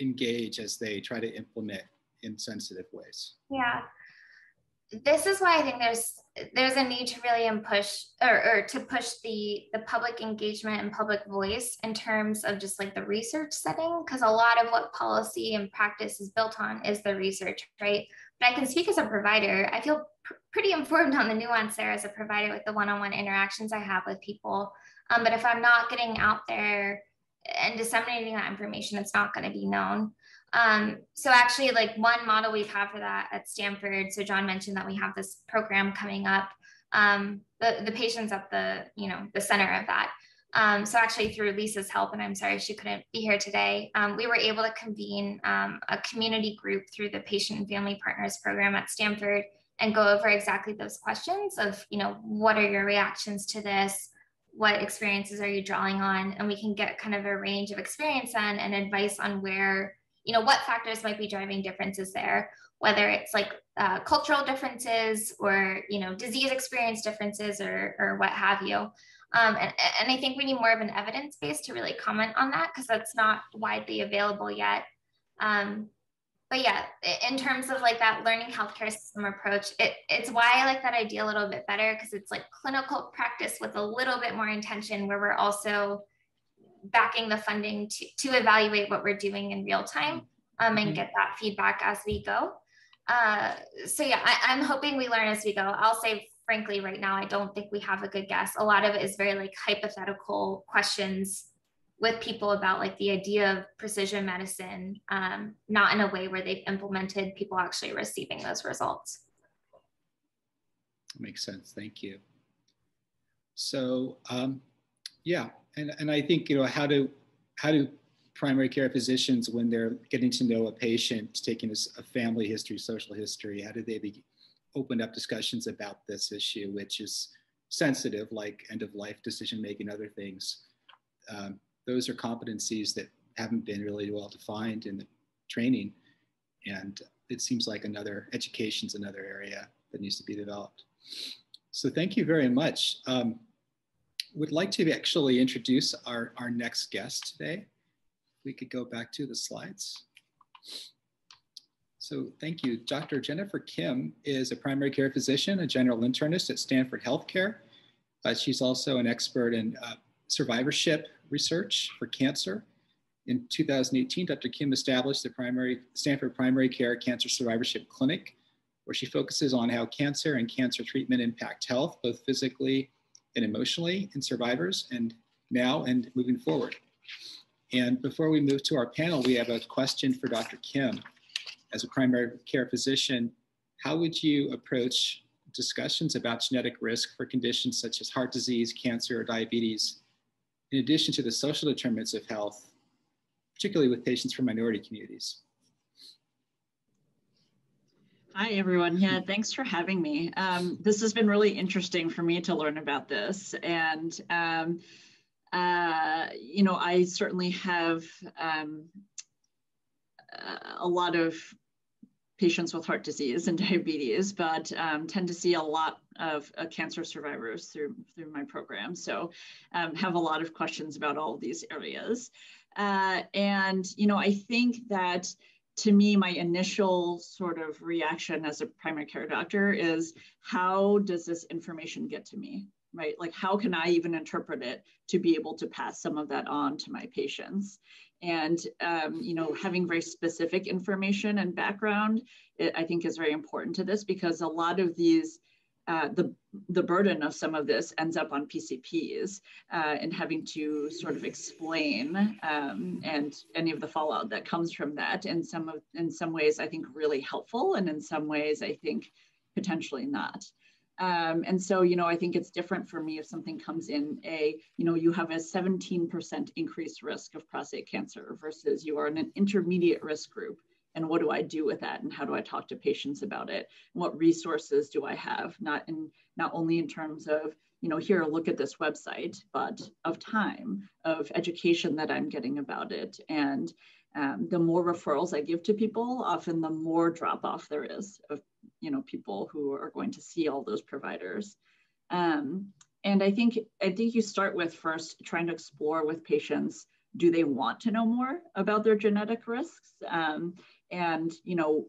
engage as they try to implement in sensitive ways. Yeah. This is why I think there's there's a need to really push or, or to push the the public engagement and public voice in terms of just like the research setting because a lot of what policy and practice is built on is the research right? But I can speak as a provider. I feel pr- pretty informed on the nuance there as a provider with the one-on-one interactions I have with people. Um, but if I'm not getting out there and disseminating that information, it's not going to be known. Um, so actually like one model we've had for that at Stanford. So John mentioned that we have this program coming up. Um, the, the patients at the, you know, the center of that. Um, so actually through Lisa's help, and I'm sorry she couldn't be here today, um, we were able to convene um, a community group through the Patient and Family Partners program at Stanford and go over exactly those questions of, you know, what are your reactions to this? what experiences are you drawing on and we can get kind of a range of experience on and advice on where you know what factors might be driving differences there whether it's like uh, cultural differences or you know disease experience differences or or what have you. Um, and, and i think we need more of an evidence base to really comment on that because that's not widely available yet. Um, but yeah, in terms of like that learning healthcare system approach, it, it's why I like that idea a little bit better because it's like clinical practice with a little bit more intention where we're also backing the funding to, to evaluate what we're doing in real time um, and mm-hmm. get that feedback as we go. Uh, so yeah, I, I'm hoping we learn as we go. I'll say frankly right now, I don't think we have a good guess. A lot of it is very like hypothetical questions with people about like the idea of precision medicine, um, not in a way where they've implemented people actually receiving those results. Makes sense. Thank you. So um, yeah, and, and I think you know how do how do primary care physicians when they're getting to know a patient, taking a, family history, social history, how do they be open up discussions about this issue, which is sensitive, like end of life decision making, other things. Um, those are competencies that haven't been really well defined in the training. And it seems like another education's another area that needs to be developed. So thank you very much. Um, would like to actually introduce our, our next guest today. We could go back to the slides. So thank you. Dr. Jennifer Kim is a primary care physician, a general internist at Stanford Healthcare. Uh, she's also an expert in uh, survivorship research for cancer. In 2018, Dr. Kim established the primary, Stanford Primary Care Cancer Survivorship Clinic, where she focuses on how cancer and cancer treatment impact health, both physically and emotionally in survivors, and now and moving forward. And before we move to our panel, we have a question for Dr. Kim. As a primary care physician, how would you approach discussions about genetic risk for conditions such as heart disease, cancer, or diabetes in addition to the social determinants of health, particularly with patients from minority communities. Hi, everyone. Yeah, thanks for having me. Um, this has been really interesting for me to learn about this. And, um, uh, you know, I certainly have um, a lot of patients with heart disease and diabetes, but um, tend to see a lot of uh, cancer survivors through, through my program. So um, have a lot of questions about all of these areas. Uh, and, you know, I think that to me, my initial sort of reaction as a primary care doctor is how does this information get to me? right? Like, how can I even interpret it to be able to pass some of that on to my patients? And, um, you know, having very specific information and background, it, I think is very important to this because a lot of these uh, the the burden of some of this ends up on PCPs uh, and having to sort of explain um, and any of the fallout that comes from that. In some of in some ways, I think really helpful, and in some ways, I think potentially not. Um, and so, you know, I think it's different for me if something comes in a, you know, you have a 17% increased risk of prostate cancer versus you are in an intermediate risk group and what do i do with that and how do i talk to patients about it? And what resources do i have? Not in not only in terms of you know here look at this website but of time of education that i'm getting about it. And um, the more referrals i give to people often the more drop off there is of you know people who are going to see all those providers. Um, and i think i think you start with first trying to explore with patients do they want to know more about their genetic risks? Um, and you know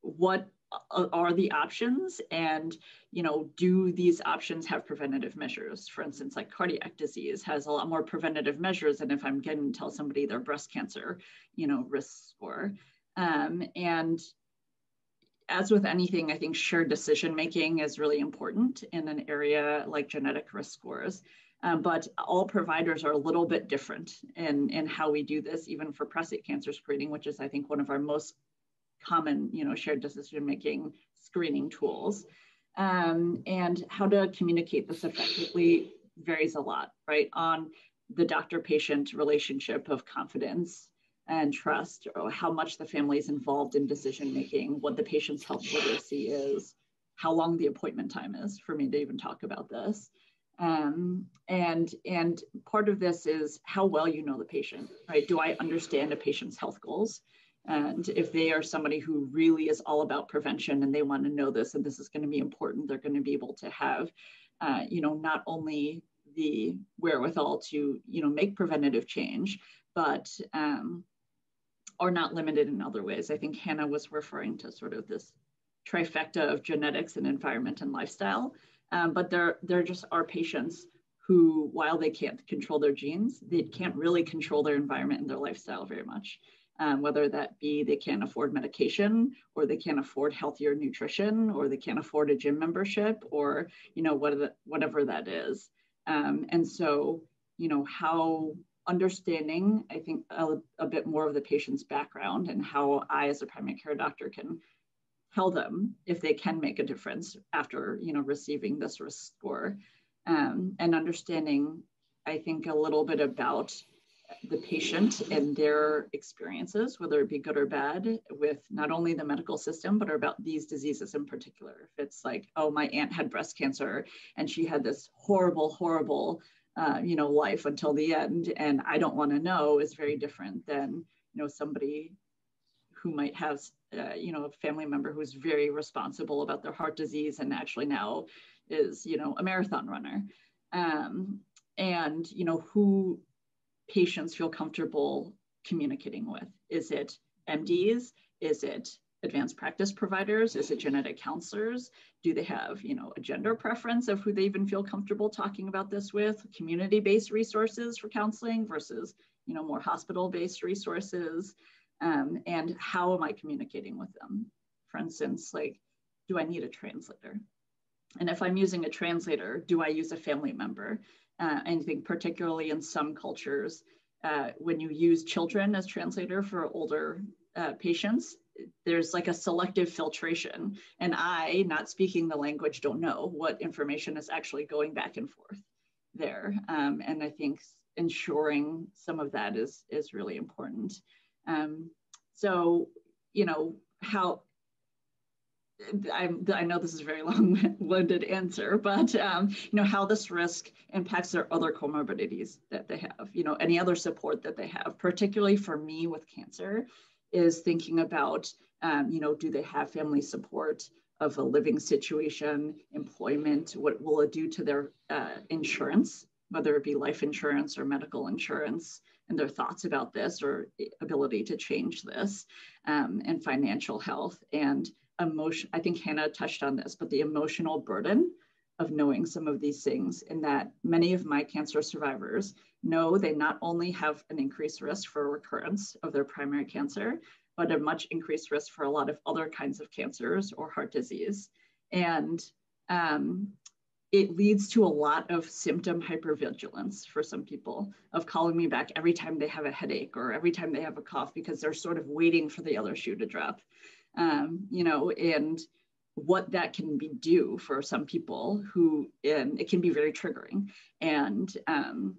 what are the options? And you know do these options have preventative measures? For instance like cardiac disease has a lot more preventative measures than if i'm going to tell somebody their breast cancer you know risk score um, and as with anything i think shared decision making is really important in an area like genetic risk scores um, but all providers are a little bit different in, in how we do this, even for prostate cancer screening, which is, I think, one of our most common, you know, shared decision-making screening tools. Um, and how to communicate this effectively varies a lot, right? On the doctor-patient relationship of confidence and trust, or how much the family is involved in decision-making, what the patient's health literacy is, how long the appointment time is for me to even talk about this. Um, and and part of this is how well you know the patient, right? Do I understand a patient's health goals? And if they are somebody who really is all about prevention and they want to know this and this is going to be important, they're going to be able to have, uh, you know, not only the wherewithal to, you know, make preventative change, but um, are not limited in other ways. I think Hannah was referring to sort of this trifecta of genetics and environment and lifestyle. Um, but there, there just are patients who, while they can't control their genes, they can't really control their environment and their lifestyle very much. Um, whether that be they can't afford medication or they can't afford healthier nutrition or they can't afford a gym membership or you know what whatever that is um, and so you know how understanding i think a, a, bit more of the patient's background and how i as a primary care doctor can tell them if they can make a difference after you know receiving this risk score. Um, and understanding i think a little bit about the patient and their experiences whether it be good or bad with not only the medical system but about these diseases in particular. If it's like oh my aunt had breast cancer and she had this horrible horrible uh, you know life until the end and i don't want to know is very different than you know somebody who might have uh, you know, a family member who's very responsible about their heart disease and actually now is, you know, a marathon runner. Um, and, you know, who patients feel comfortable communicating with. Is it MDs? Is it advanced practice providers? Is it genetic counselors? Do they have, you know, a gender preference of who they even feel comfortable talking about this with? Community-based resources for counseling versus, you know, more hospital-based resources um, and how am I communicating with them? For instance, like, do I need a translator? And if I'm using a translator, do I use a family member? Uh, I think particularly in some cultures, uh, when you use children as translator for older uh, patients, there's like a selective filtration. And I, not speaking the language, don't know what information is actually going back and forth there. Um, and I think ensuring some of that is, is really important. Um, so, you know, how I, I, know this is a very long-winded answer, but um, you know how this risk impacts their other comorbidities that they have. You know, any other support that they have. Particularly for me with cancer, is thinking about um, you know do they have family support of a living situation, employment? What will it do to their uh, insurance, whether it be life insurance or medical insurance? And their thoughts about this or ability to change this um, and financial health and emotion. I think Hannah touched on this, but the emotional burden of knowing some of these things in that many of my cancer survivors know they not only have an increased risk for recurrence of their primary cancer, but a much increased risk for a lot of other kinds of cancers or heart disease. And um, it leads to a lot of symptom hypervigilance for some people of calling me back every time they have a headache or every time they have a cough because they're sort of waiting for the other shoe to drop. Um, you know, and what that can be do for some people who um, it can be very triggering. And um,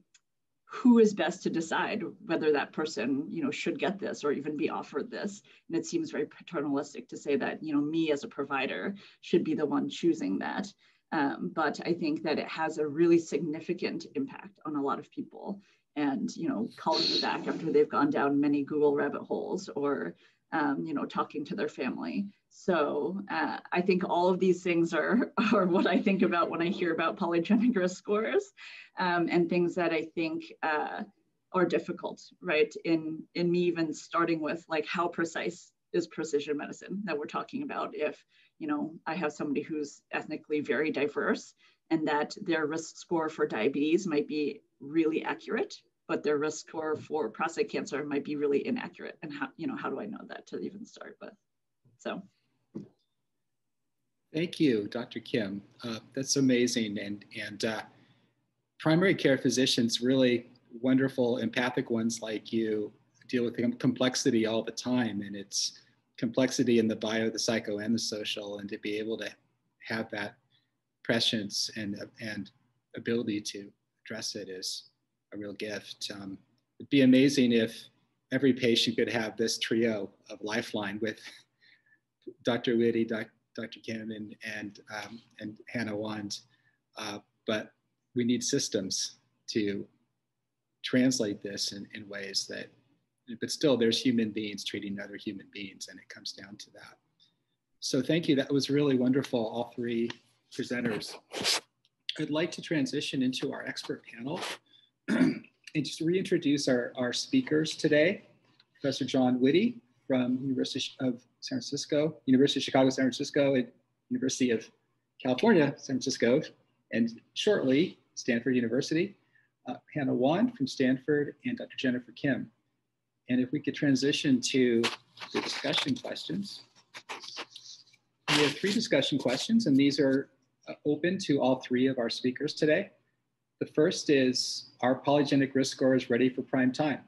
who is best to decide whether that person you know should get this or even be offered this? And it seems very paternalistic to say that you know me as a provider should be the one choosing that um, but i think that it has a really significant impact on a lot of people. And you know calling me back after they've gone down many google rabbit holes or um, you know talking to their family. So uh, I think all of these things are, are what I think about when I hear about polygenic risk scores. Um, and things that I think uh, are difficult, right? In, in me even starting with like how precise is precision medicine that we're talking about if, you know, I have somebody who's ethnically very diverse and that their risk score for diabetes might be really accurate, but their risk score for prostate cancer might be really inaccurate. And how, you know, how do I know that to even start with? So. Thank you, Dr. Kim. Uh, that's amazing. And, and uh, primary care physicians, really wonderful, empathic ones like you, deal with complexity all the time. And it's complexity in the bio, the psycho, and the social. And to be able to have that prescience and, and ability to address it is a real gift. Um, it'd be amazing if every patient could have this trio of Lifeline with Dr. Witte, Dr. Dr. Kim and, and, um, and Hannah Wand. Uh, but we need systems to translate this in, in ways that, but still there's human beings treating other human beings and it comes down to that. So thank you, that was really wonderful, all three presenters. I'd like to transition into our expert panel and just reintroduce our, our speakers today. Professor John Witte from University of San Francisco, University of Chicago, San Francisco, and University of California, San Francisco, and shortly Stanford University. Uh, Hannah Wand from Stanford and Dr. Jennifer Kim. And if we could transition to the discussion questions. We have three discussion questions, and these are uh, open to all three of our speakers today. The first is, are polygenic risk scores ready for prime time?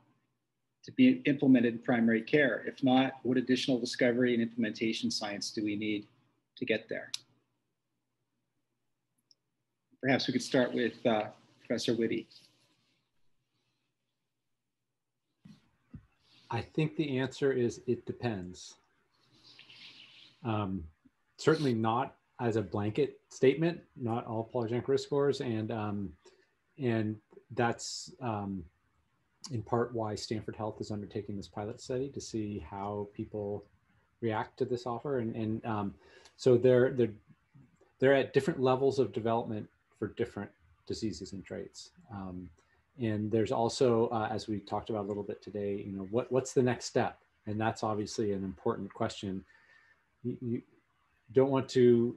to be implemented in primary care? If not, what additional discovery and implementation science do we need to get there? Perhaps we could start with uh, Professor Witte. I think the answer is it depends. Um, certainly not as a blanket statement, not all polygenic risk scores, and um, and that's um, in part why Stanford Health is undertaking this pilot study to see how people react to this offer. And, and um, so they're, they're, they're at different levels of development for different diseases and traits. Um, and there's also, uh, as we talked about a little bit today, you know, what, what's the next step? And that's obviously an important question. You, you don't want to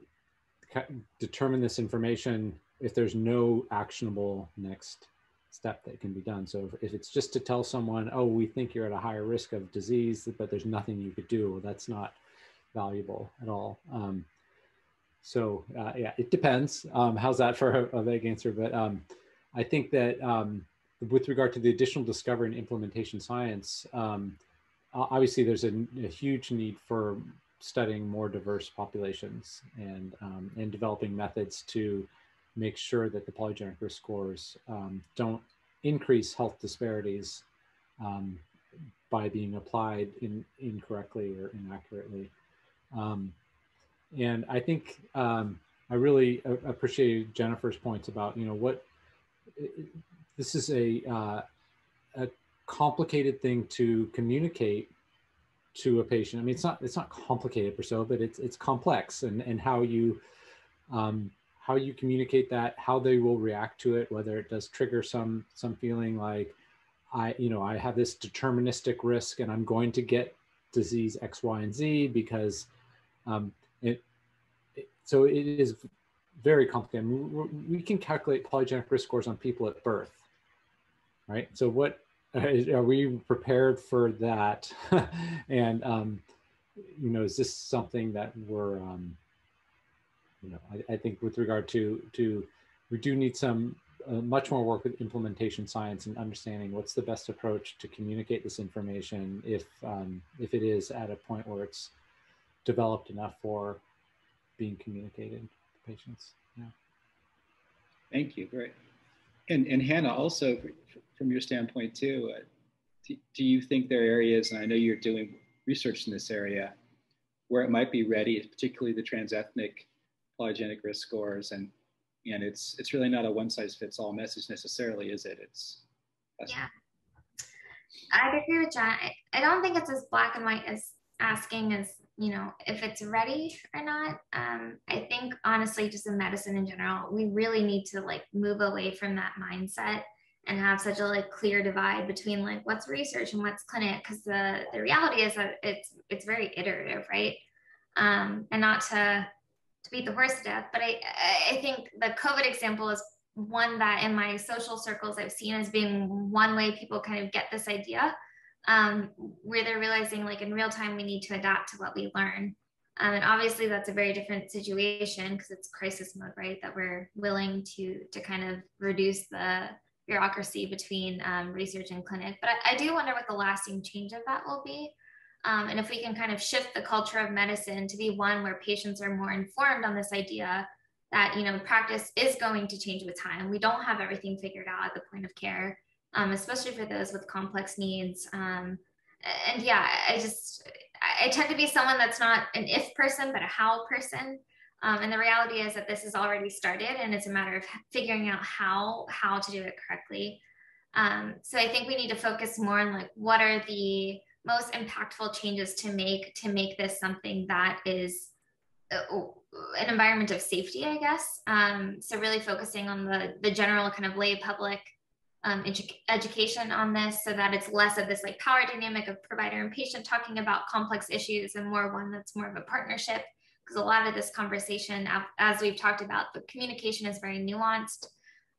determine this information if there's no actionable next step that can be done. So if, if, it's just to tell someone, oh, we think you're at a higher risk of disease, but there's nothing you could do, that's not valuable at all. Um, so uh, yeah, it depends. Um, how's that for a, a vague answer? But um, I think that um, with regard to the additional discovery and implementation science, um, obviously there's a, a, huge need for studying more diverse populations and um, and developing methods to make sure that the polygenic risk scores um, don't increase health disparities um, by being applied in, incorrectly or inaccurately. Um, and I think um, I really appreciate Jennifer's points about, you know, what this is a, uh, a complicated thing to communicate to a patient. I mean, it's not it's not complicated per se, but it's it's complex and and how you um, how you communicate that, how they will react to it, whether it does trigger some some feeling like I, you know, I have this deterministic risk and I'm going to get disease X, Y, and Z because um, it, it, so it is very complicated. We can calculate polygenic risk scores on people at birth, right? So what are we prepared for that? and um, you know, is this something that we're, um, you know, I, I, think with regard to to we do need some uh, much more work with implementation science and understanding what's the best approach to communicate this information if um, if it is at a point where it's developed enough for being communicated to patients. Yeah. Thank you. Great. And, and Hannah, also from your standpoint too, uh, do, do you think there are areas, and I know you're doing research in this area, where it might be ready, particularly the transethnic polygenic risk scores, and and it's it's really not a one size fits all message necessarily, is it? It's yeah. I agree with John. I, I don't think it's as black and white as asking as you know if it's ready or not um, i think honestly just in medicine in general we really need to like move away from that mindset and have such a like clear divide between like what's research and what's clinic because the the reality is that it's it's very iterative right? Um, and not to to beat the horse to death but i i think the covid example is one that in my social circles i've seen as being one way people kind of get this idea um, where they're realizing like in real time we need to adapt to what we learn. Um, and obviously that's a very different situation because it's crisis mode, right? That we're willing to to kind of reduce the bureaucracy between um, research and clinic. But I, I, do wonder what the lasting change of that will be. Um, and if we can kind of shift the culture of medicine to be one where patients are more informed on this idea that you know practice is going to change with time. We don't have everything figured out at the point of care um, especially for those with complex needs. Um, and yeah, I just, I tend to be someone that's not an if person, but a how person. Um, and the reality is that this has already started and it's a matter of figuring out how, how to do it correctly. Um, so I think we need to focus more on like, what are the most impactful changes to make to make this something that is uh, an environment of safety, I guess. Um, so really focusing on the the general kind of lay public um, edu- education on this so that it's less of this like power dynamic of provider and patient talking about complex issues and more one that's more of a partnership. Because a lot of this conversation as we've talked about the communication is very nuanced.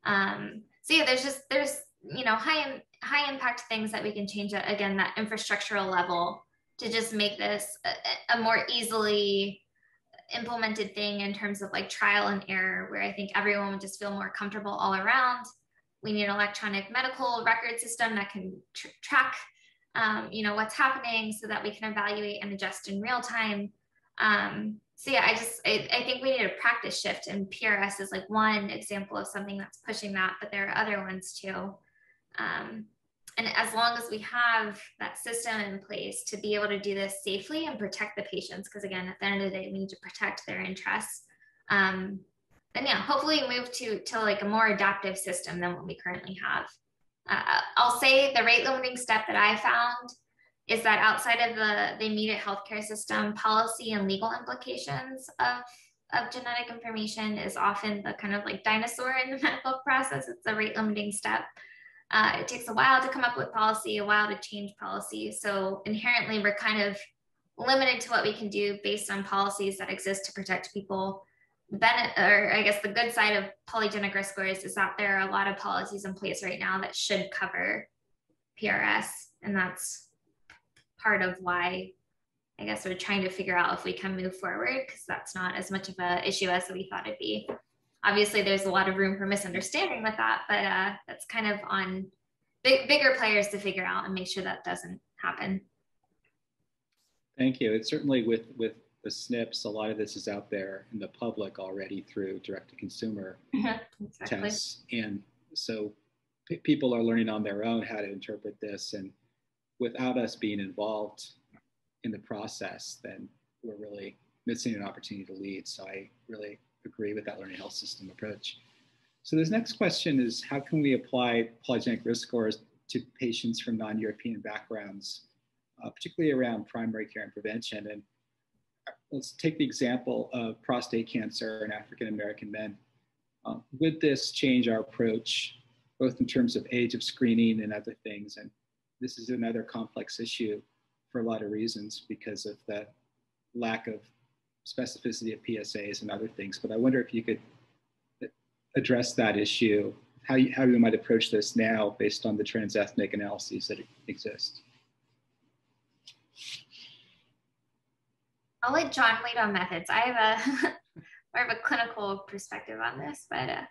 Um, so yeah there's just there's you know high high impact things that we can change at, again that infrastructural level to just make this a, a more easily implemented thing in terms of like trial and error where i think everyone would just feel more comfortable all around we need an electronic medical record system that can tr- track um, you know what's happening so that we can evaluate and adjust in real time. Um, so yeah i just I, I, think we need a practice shift and prs is like one example of something that's pushing that but there are other ones too. Um, and as long as we have that system in place to be able to do this safely and protect the patients because again at the end of the day we need to protect their interests um, then yeah, hopefully move to to like a more adaptive system than what we currently have. Uh, I'll say the rate limiting step that I found is that outside of the, the immediate healthcare system, policy and legal implications of, of genetic information is often the kind of like dinosaur in the medical process. It's a rate limiting step. Uh, it takes a while to come up with policy, a while to change policy. So inherently, we're kind of limited to what we can do based on policies that exist to protect people benefit, or I guess the good side of polygenic risk scores is that there are a lot of policies in place right now that should cover PRS, and that's part of why I guess we're trying to figure out if we can move forward because that's not as much of an issue as we thought it'd be. Obviously, there's a lot of room for misunderstanding with that, but uh, that's kind of on big, bigger players to figure out and make sure that doesn't happen. Thank you. It's certainly with with the SNPs, a lot of this is out there in the public already through direct to consumer exactly. tests. And so p- people are learning on their own how to interpret this. And without us being involved in the process, then we're really missing an opportunity to lead. So I really agree with that learning health system approach. So this next question is how can we apply polygenic risk scores to patients from non-European backgrounds, uh, particularly around primary care and prevention? And let's take the example of prostate cancer in African American men. Um, would this change our approach, both in terms of age of screening and other things? And this is another complex issue for a lot of reasons because of the lack of specificity of PSAs and other things. But I wonder if you could address that issue, how you, how you might approach this now based on the transethnic analyses that exist. I'll let John lead on methods. I have a more of a clinical perspective on this, but. Uh...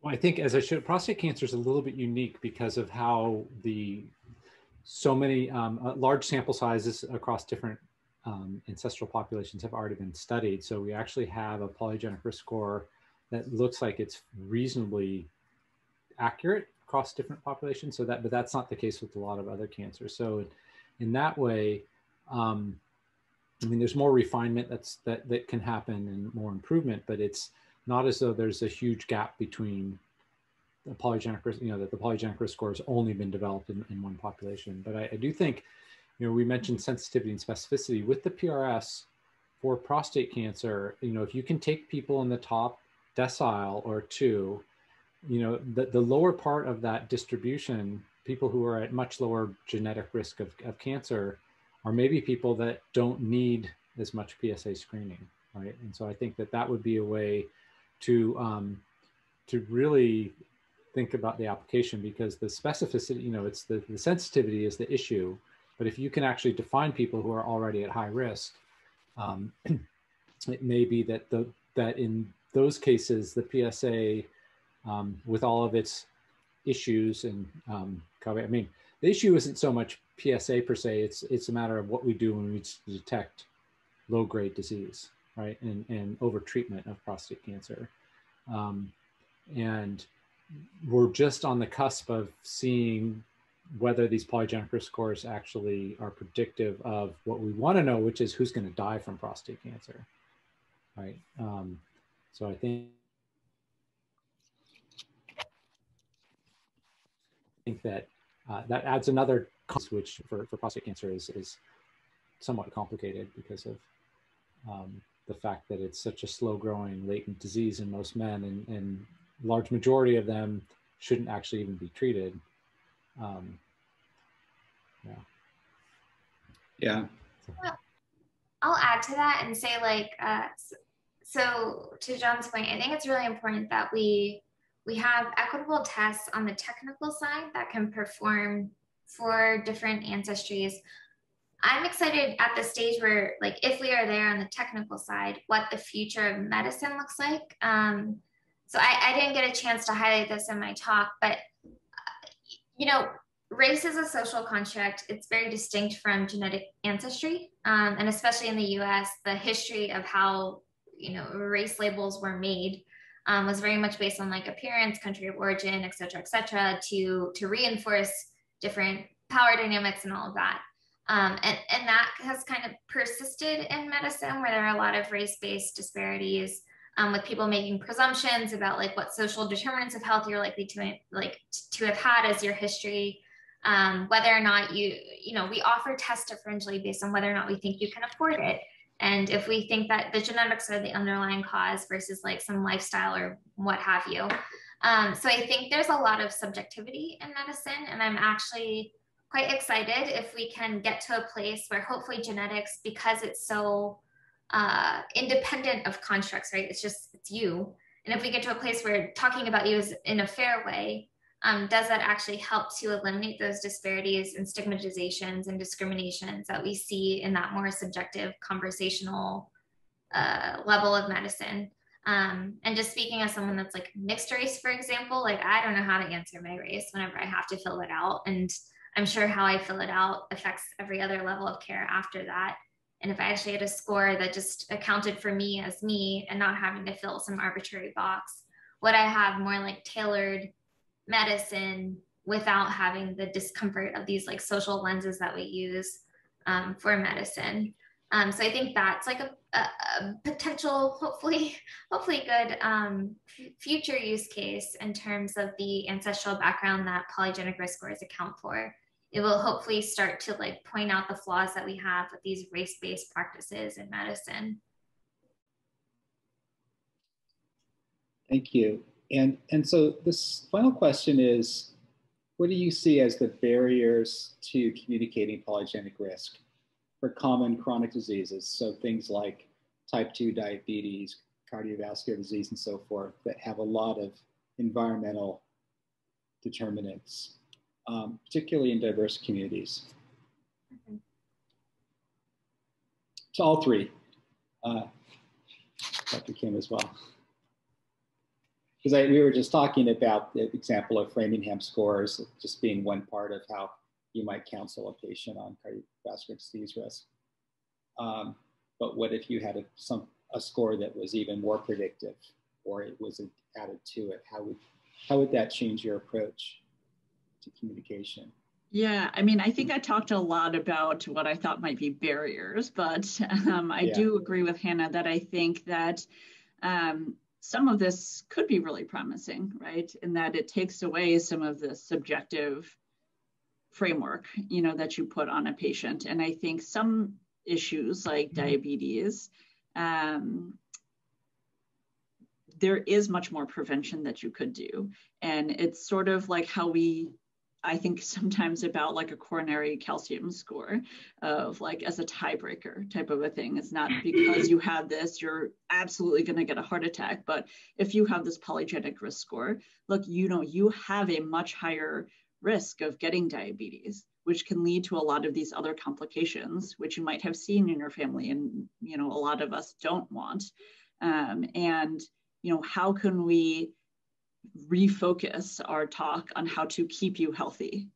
Well, I think as I showed, prostate cancer is a little bit unique because of how the so many um, uh, large sample sizes across different um, ancestral populations have already been studied. So we actually have a polygenic risk score that looks like it's reasonably accurate across different populations. So that, but that's not the case with a lot of other cancers. So in that way, um, I mean, there's more refinement that's that that can happen and more improvement, but it's not as though there's a huge gap between the polygenic risk, you know, that the polygenic risk score has only been developed in, in one population. But I, I, do think, you know, we mentioned sensitivity and specificity with the PRS for prostate cancer. You know, if you can take people in the top decile or two, you know, the, the lower part of that distribution, people who are at much lower genetic risk of, of cancer, are maybe people that don't need as much PSA screening, right? And so I think that that would be a way to um, to really think about the application because the specificity, you know, it's the, the sensitivity is the issue, but if you can actually define people who are already at high risk, um, it may be that the that in those cases the PSA, um, with all of its issues and um, I mean, the issue isn't so much PSA per se. It's it's a matter of what we do when we detect low grade disease, right, and and over treatment of prostate cancer, um, and we're just on the cusp of seeing whether these polygenic risk scores actually are predictive of what we want to know, which is who's going to die from prostate cancer, right? Um, so I think think that uh, that adds another which for, for prostate cancer is, is somewhat complicated because of um, the fact that it's such a slow growing latent disease in most men and, and large majority of them shouldn't actually even be treated. Um, yeah. Yeah. Well, I'll add to that and say like, uh, so to John's point, I think it's really important that we we have equitable tests on the technical side that can perform for different ancestries. I'm excited at the stage where, like, if we are there on the technical side, what the future of medicine looks like. Um, so I, I didn't get a chance to highlight this in my talk, but uh, you know, race is a social construct. It's very distinct from genetic ancestry, um, and especially in the U.S., the history of how you know race labels were made um, was very much based on like appearance, country of origin, et cetera, et cetera, to to reinforce different power dynamics and all of that. Um, and, and that has kind of persisted in medicine where there are a lot of race-based disparities um, with people making presumptions about like what social determinants of health you're likely to like to have had as your history um, whether or not you you know we offer tests differentially based on whether or not we think you can afford it and if we think that the genetics are the underlying cause versus like some lifestyle or what have you um, so I think there's a lot of subjectivity in medicine, and I'm actually quite excited if we can get to a place where hopefully genetics, because it's so uh, independent of constructs, right? It's just it's you, and if we get to a place where talking about you is in a fair way, um, does that actually help to eliminate those disparities and stigmatizations and discriminations that we see in that more subjective conversational uh, level of medicine? Um, and just speaking as someone that's like mixed race, for example, like I don't know how to answer my race whenever I have to fill it out. And I'm sure how I fill it out affects every other level of care after that. And if I actually had a score that just accounted for me as me and not having to fill some arbitrary box, would I have more like tailored medicine without having the discomfort of these like social lenses that we use um, for medicine? Um, so I think that's like a, a, a potential, hopefully, hopefully good um, future use case in terms of the ancestral background that polygenic risk scores account for. It will hopefully start to like point out the flaws that we have with these race-based practices in medicine. Thank you. And, and so this final question is, what do you see as the barriers to communicating polygenic risk? For common chronic diseases. So things like type 2 diabetes, cardiovascular disease and so forth that have a lot of environmental determinants, um, particularly in diverse communities. Mm-hmm. To all three, uh, Dr. Kim as well. Because we were just talking about the example of Framingham scores just being one part of how you might counsel a patient on cardiovascular disease risk. Um, but what if you had a, some, a score that was even more predictive or it was added to it? How would, how would that change your approach to communication? Yeah, I mean, I think I talked a lot about what I thought might be barriers, but um, I yeah. do agree with Hannah that I think that um, some of this could be really promising, right? In that it takes away some of the subjective framework, you know, that you put on a patient. And I think some issues like mm-hmm. diabetes, um, there is much more prevention that you could do. And it's sort of like how we, I think sometimes about like a coronary calcium score of like as a tiebreaker type of a thing. It's not because you have this, you're absolutely going to get a heart attack. But if you have this polygenic risk score, look, you know, you have a much higher risk of getting diabetes which can lead to a lot of these other complications, which you might have seen in your family, and you know a lot of us don't want. Um, and you know, how can we refocus our talk on how to keep you healthy,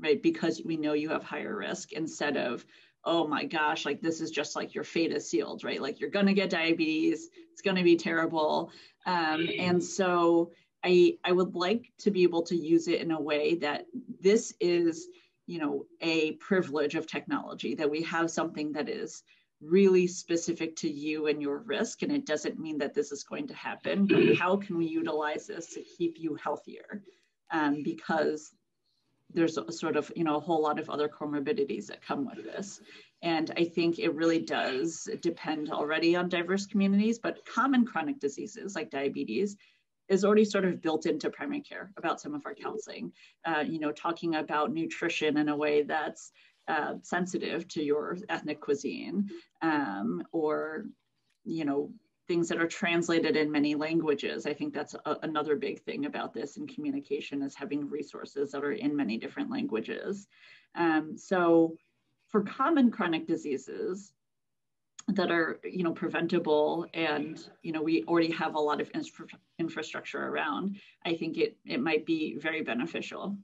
right? Because we know you have higher risk instead of oh my gosh, like this is just like your fate is sealed, right? Like you're gonna get diabetes, it's gonna be terrible. Um, and so I, I would like to be able to use it in a way that this is you know a privilege of technology that we have something that is really specific to you and your risk and it doesn't mean that this is going to happen but how can we utilize this to keep you healthier? Um, because there's a sort of you know a whole lot of other comorbidities that come with this. And i think it really does depend already on diverse communities but common chronic diseases like diabetes is already sort of built into primary care about some of our counseling. Uh, you know, talking about nutrition in a way that's uh, sensitive to your ethnic cuisine, um, or you know, things that are translated in many languages. I think that's a, another big thing about this in communication is having resources that are in many different languages. Um, so, for common chronic diseases, that are you know preventable and you know we already have a lot of infra- infrastructure around i think it it might be very beneficial.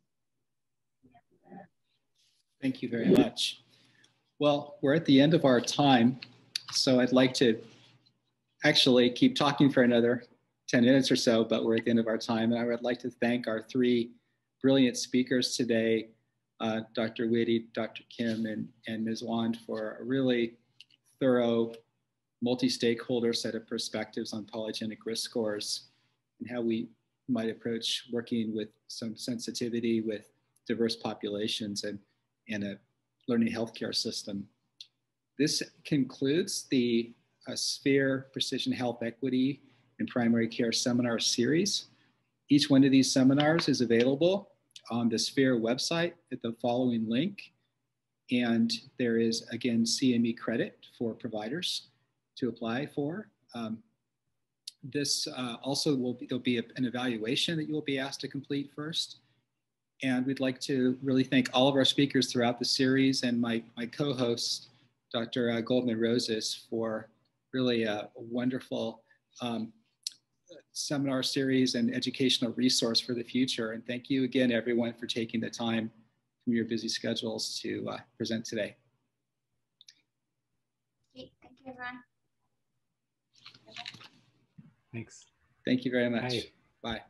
Thank you very much. Well we're at the end of our time so i'd like to actually keep talking for another 10 minutes or so but we're at the end of our time and i would like to thank our three brilliant speakers today uh, dr Witte dr kim and, and ms. Wand for a really thorough multi-stakeholder set of perspectives on polygenic risk scores and how we might approach working with some sensitivity with diverse populations and, and a learning healthcare system. This concludes the uh, Sphere Precision Health Equity in Primary Care Seminar Series. Each one of these seminars is available on the Sphere website at the following link. And there is, again, CME credit for providers to apply for. Um, this uh, also will be, there'll be a, an evaluation that you will be asked to complete first. And we'd like to really thank all of our speakers throughout the series and my, my co-host, Dr. Uh, Goldman Rosas, for really a, wonderful um, seminar series and educational resource for the future. And thank you again, everyone, for taking the time from your busy schedules to uh, present today. Thank you, everyone. Thanks. Thank you very much. Bye. Bye.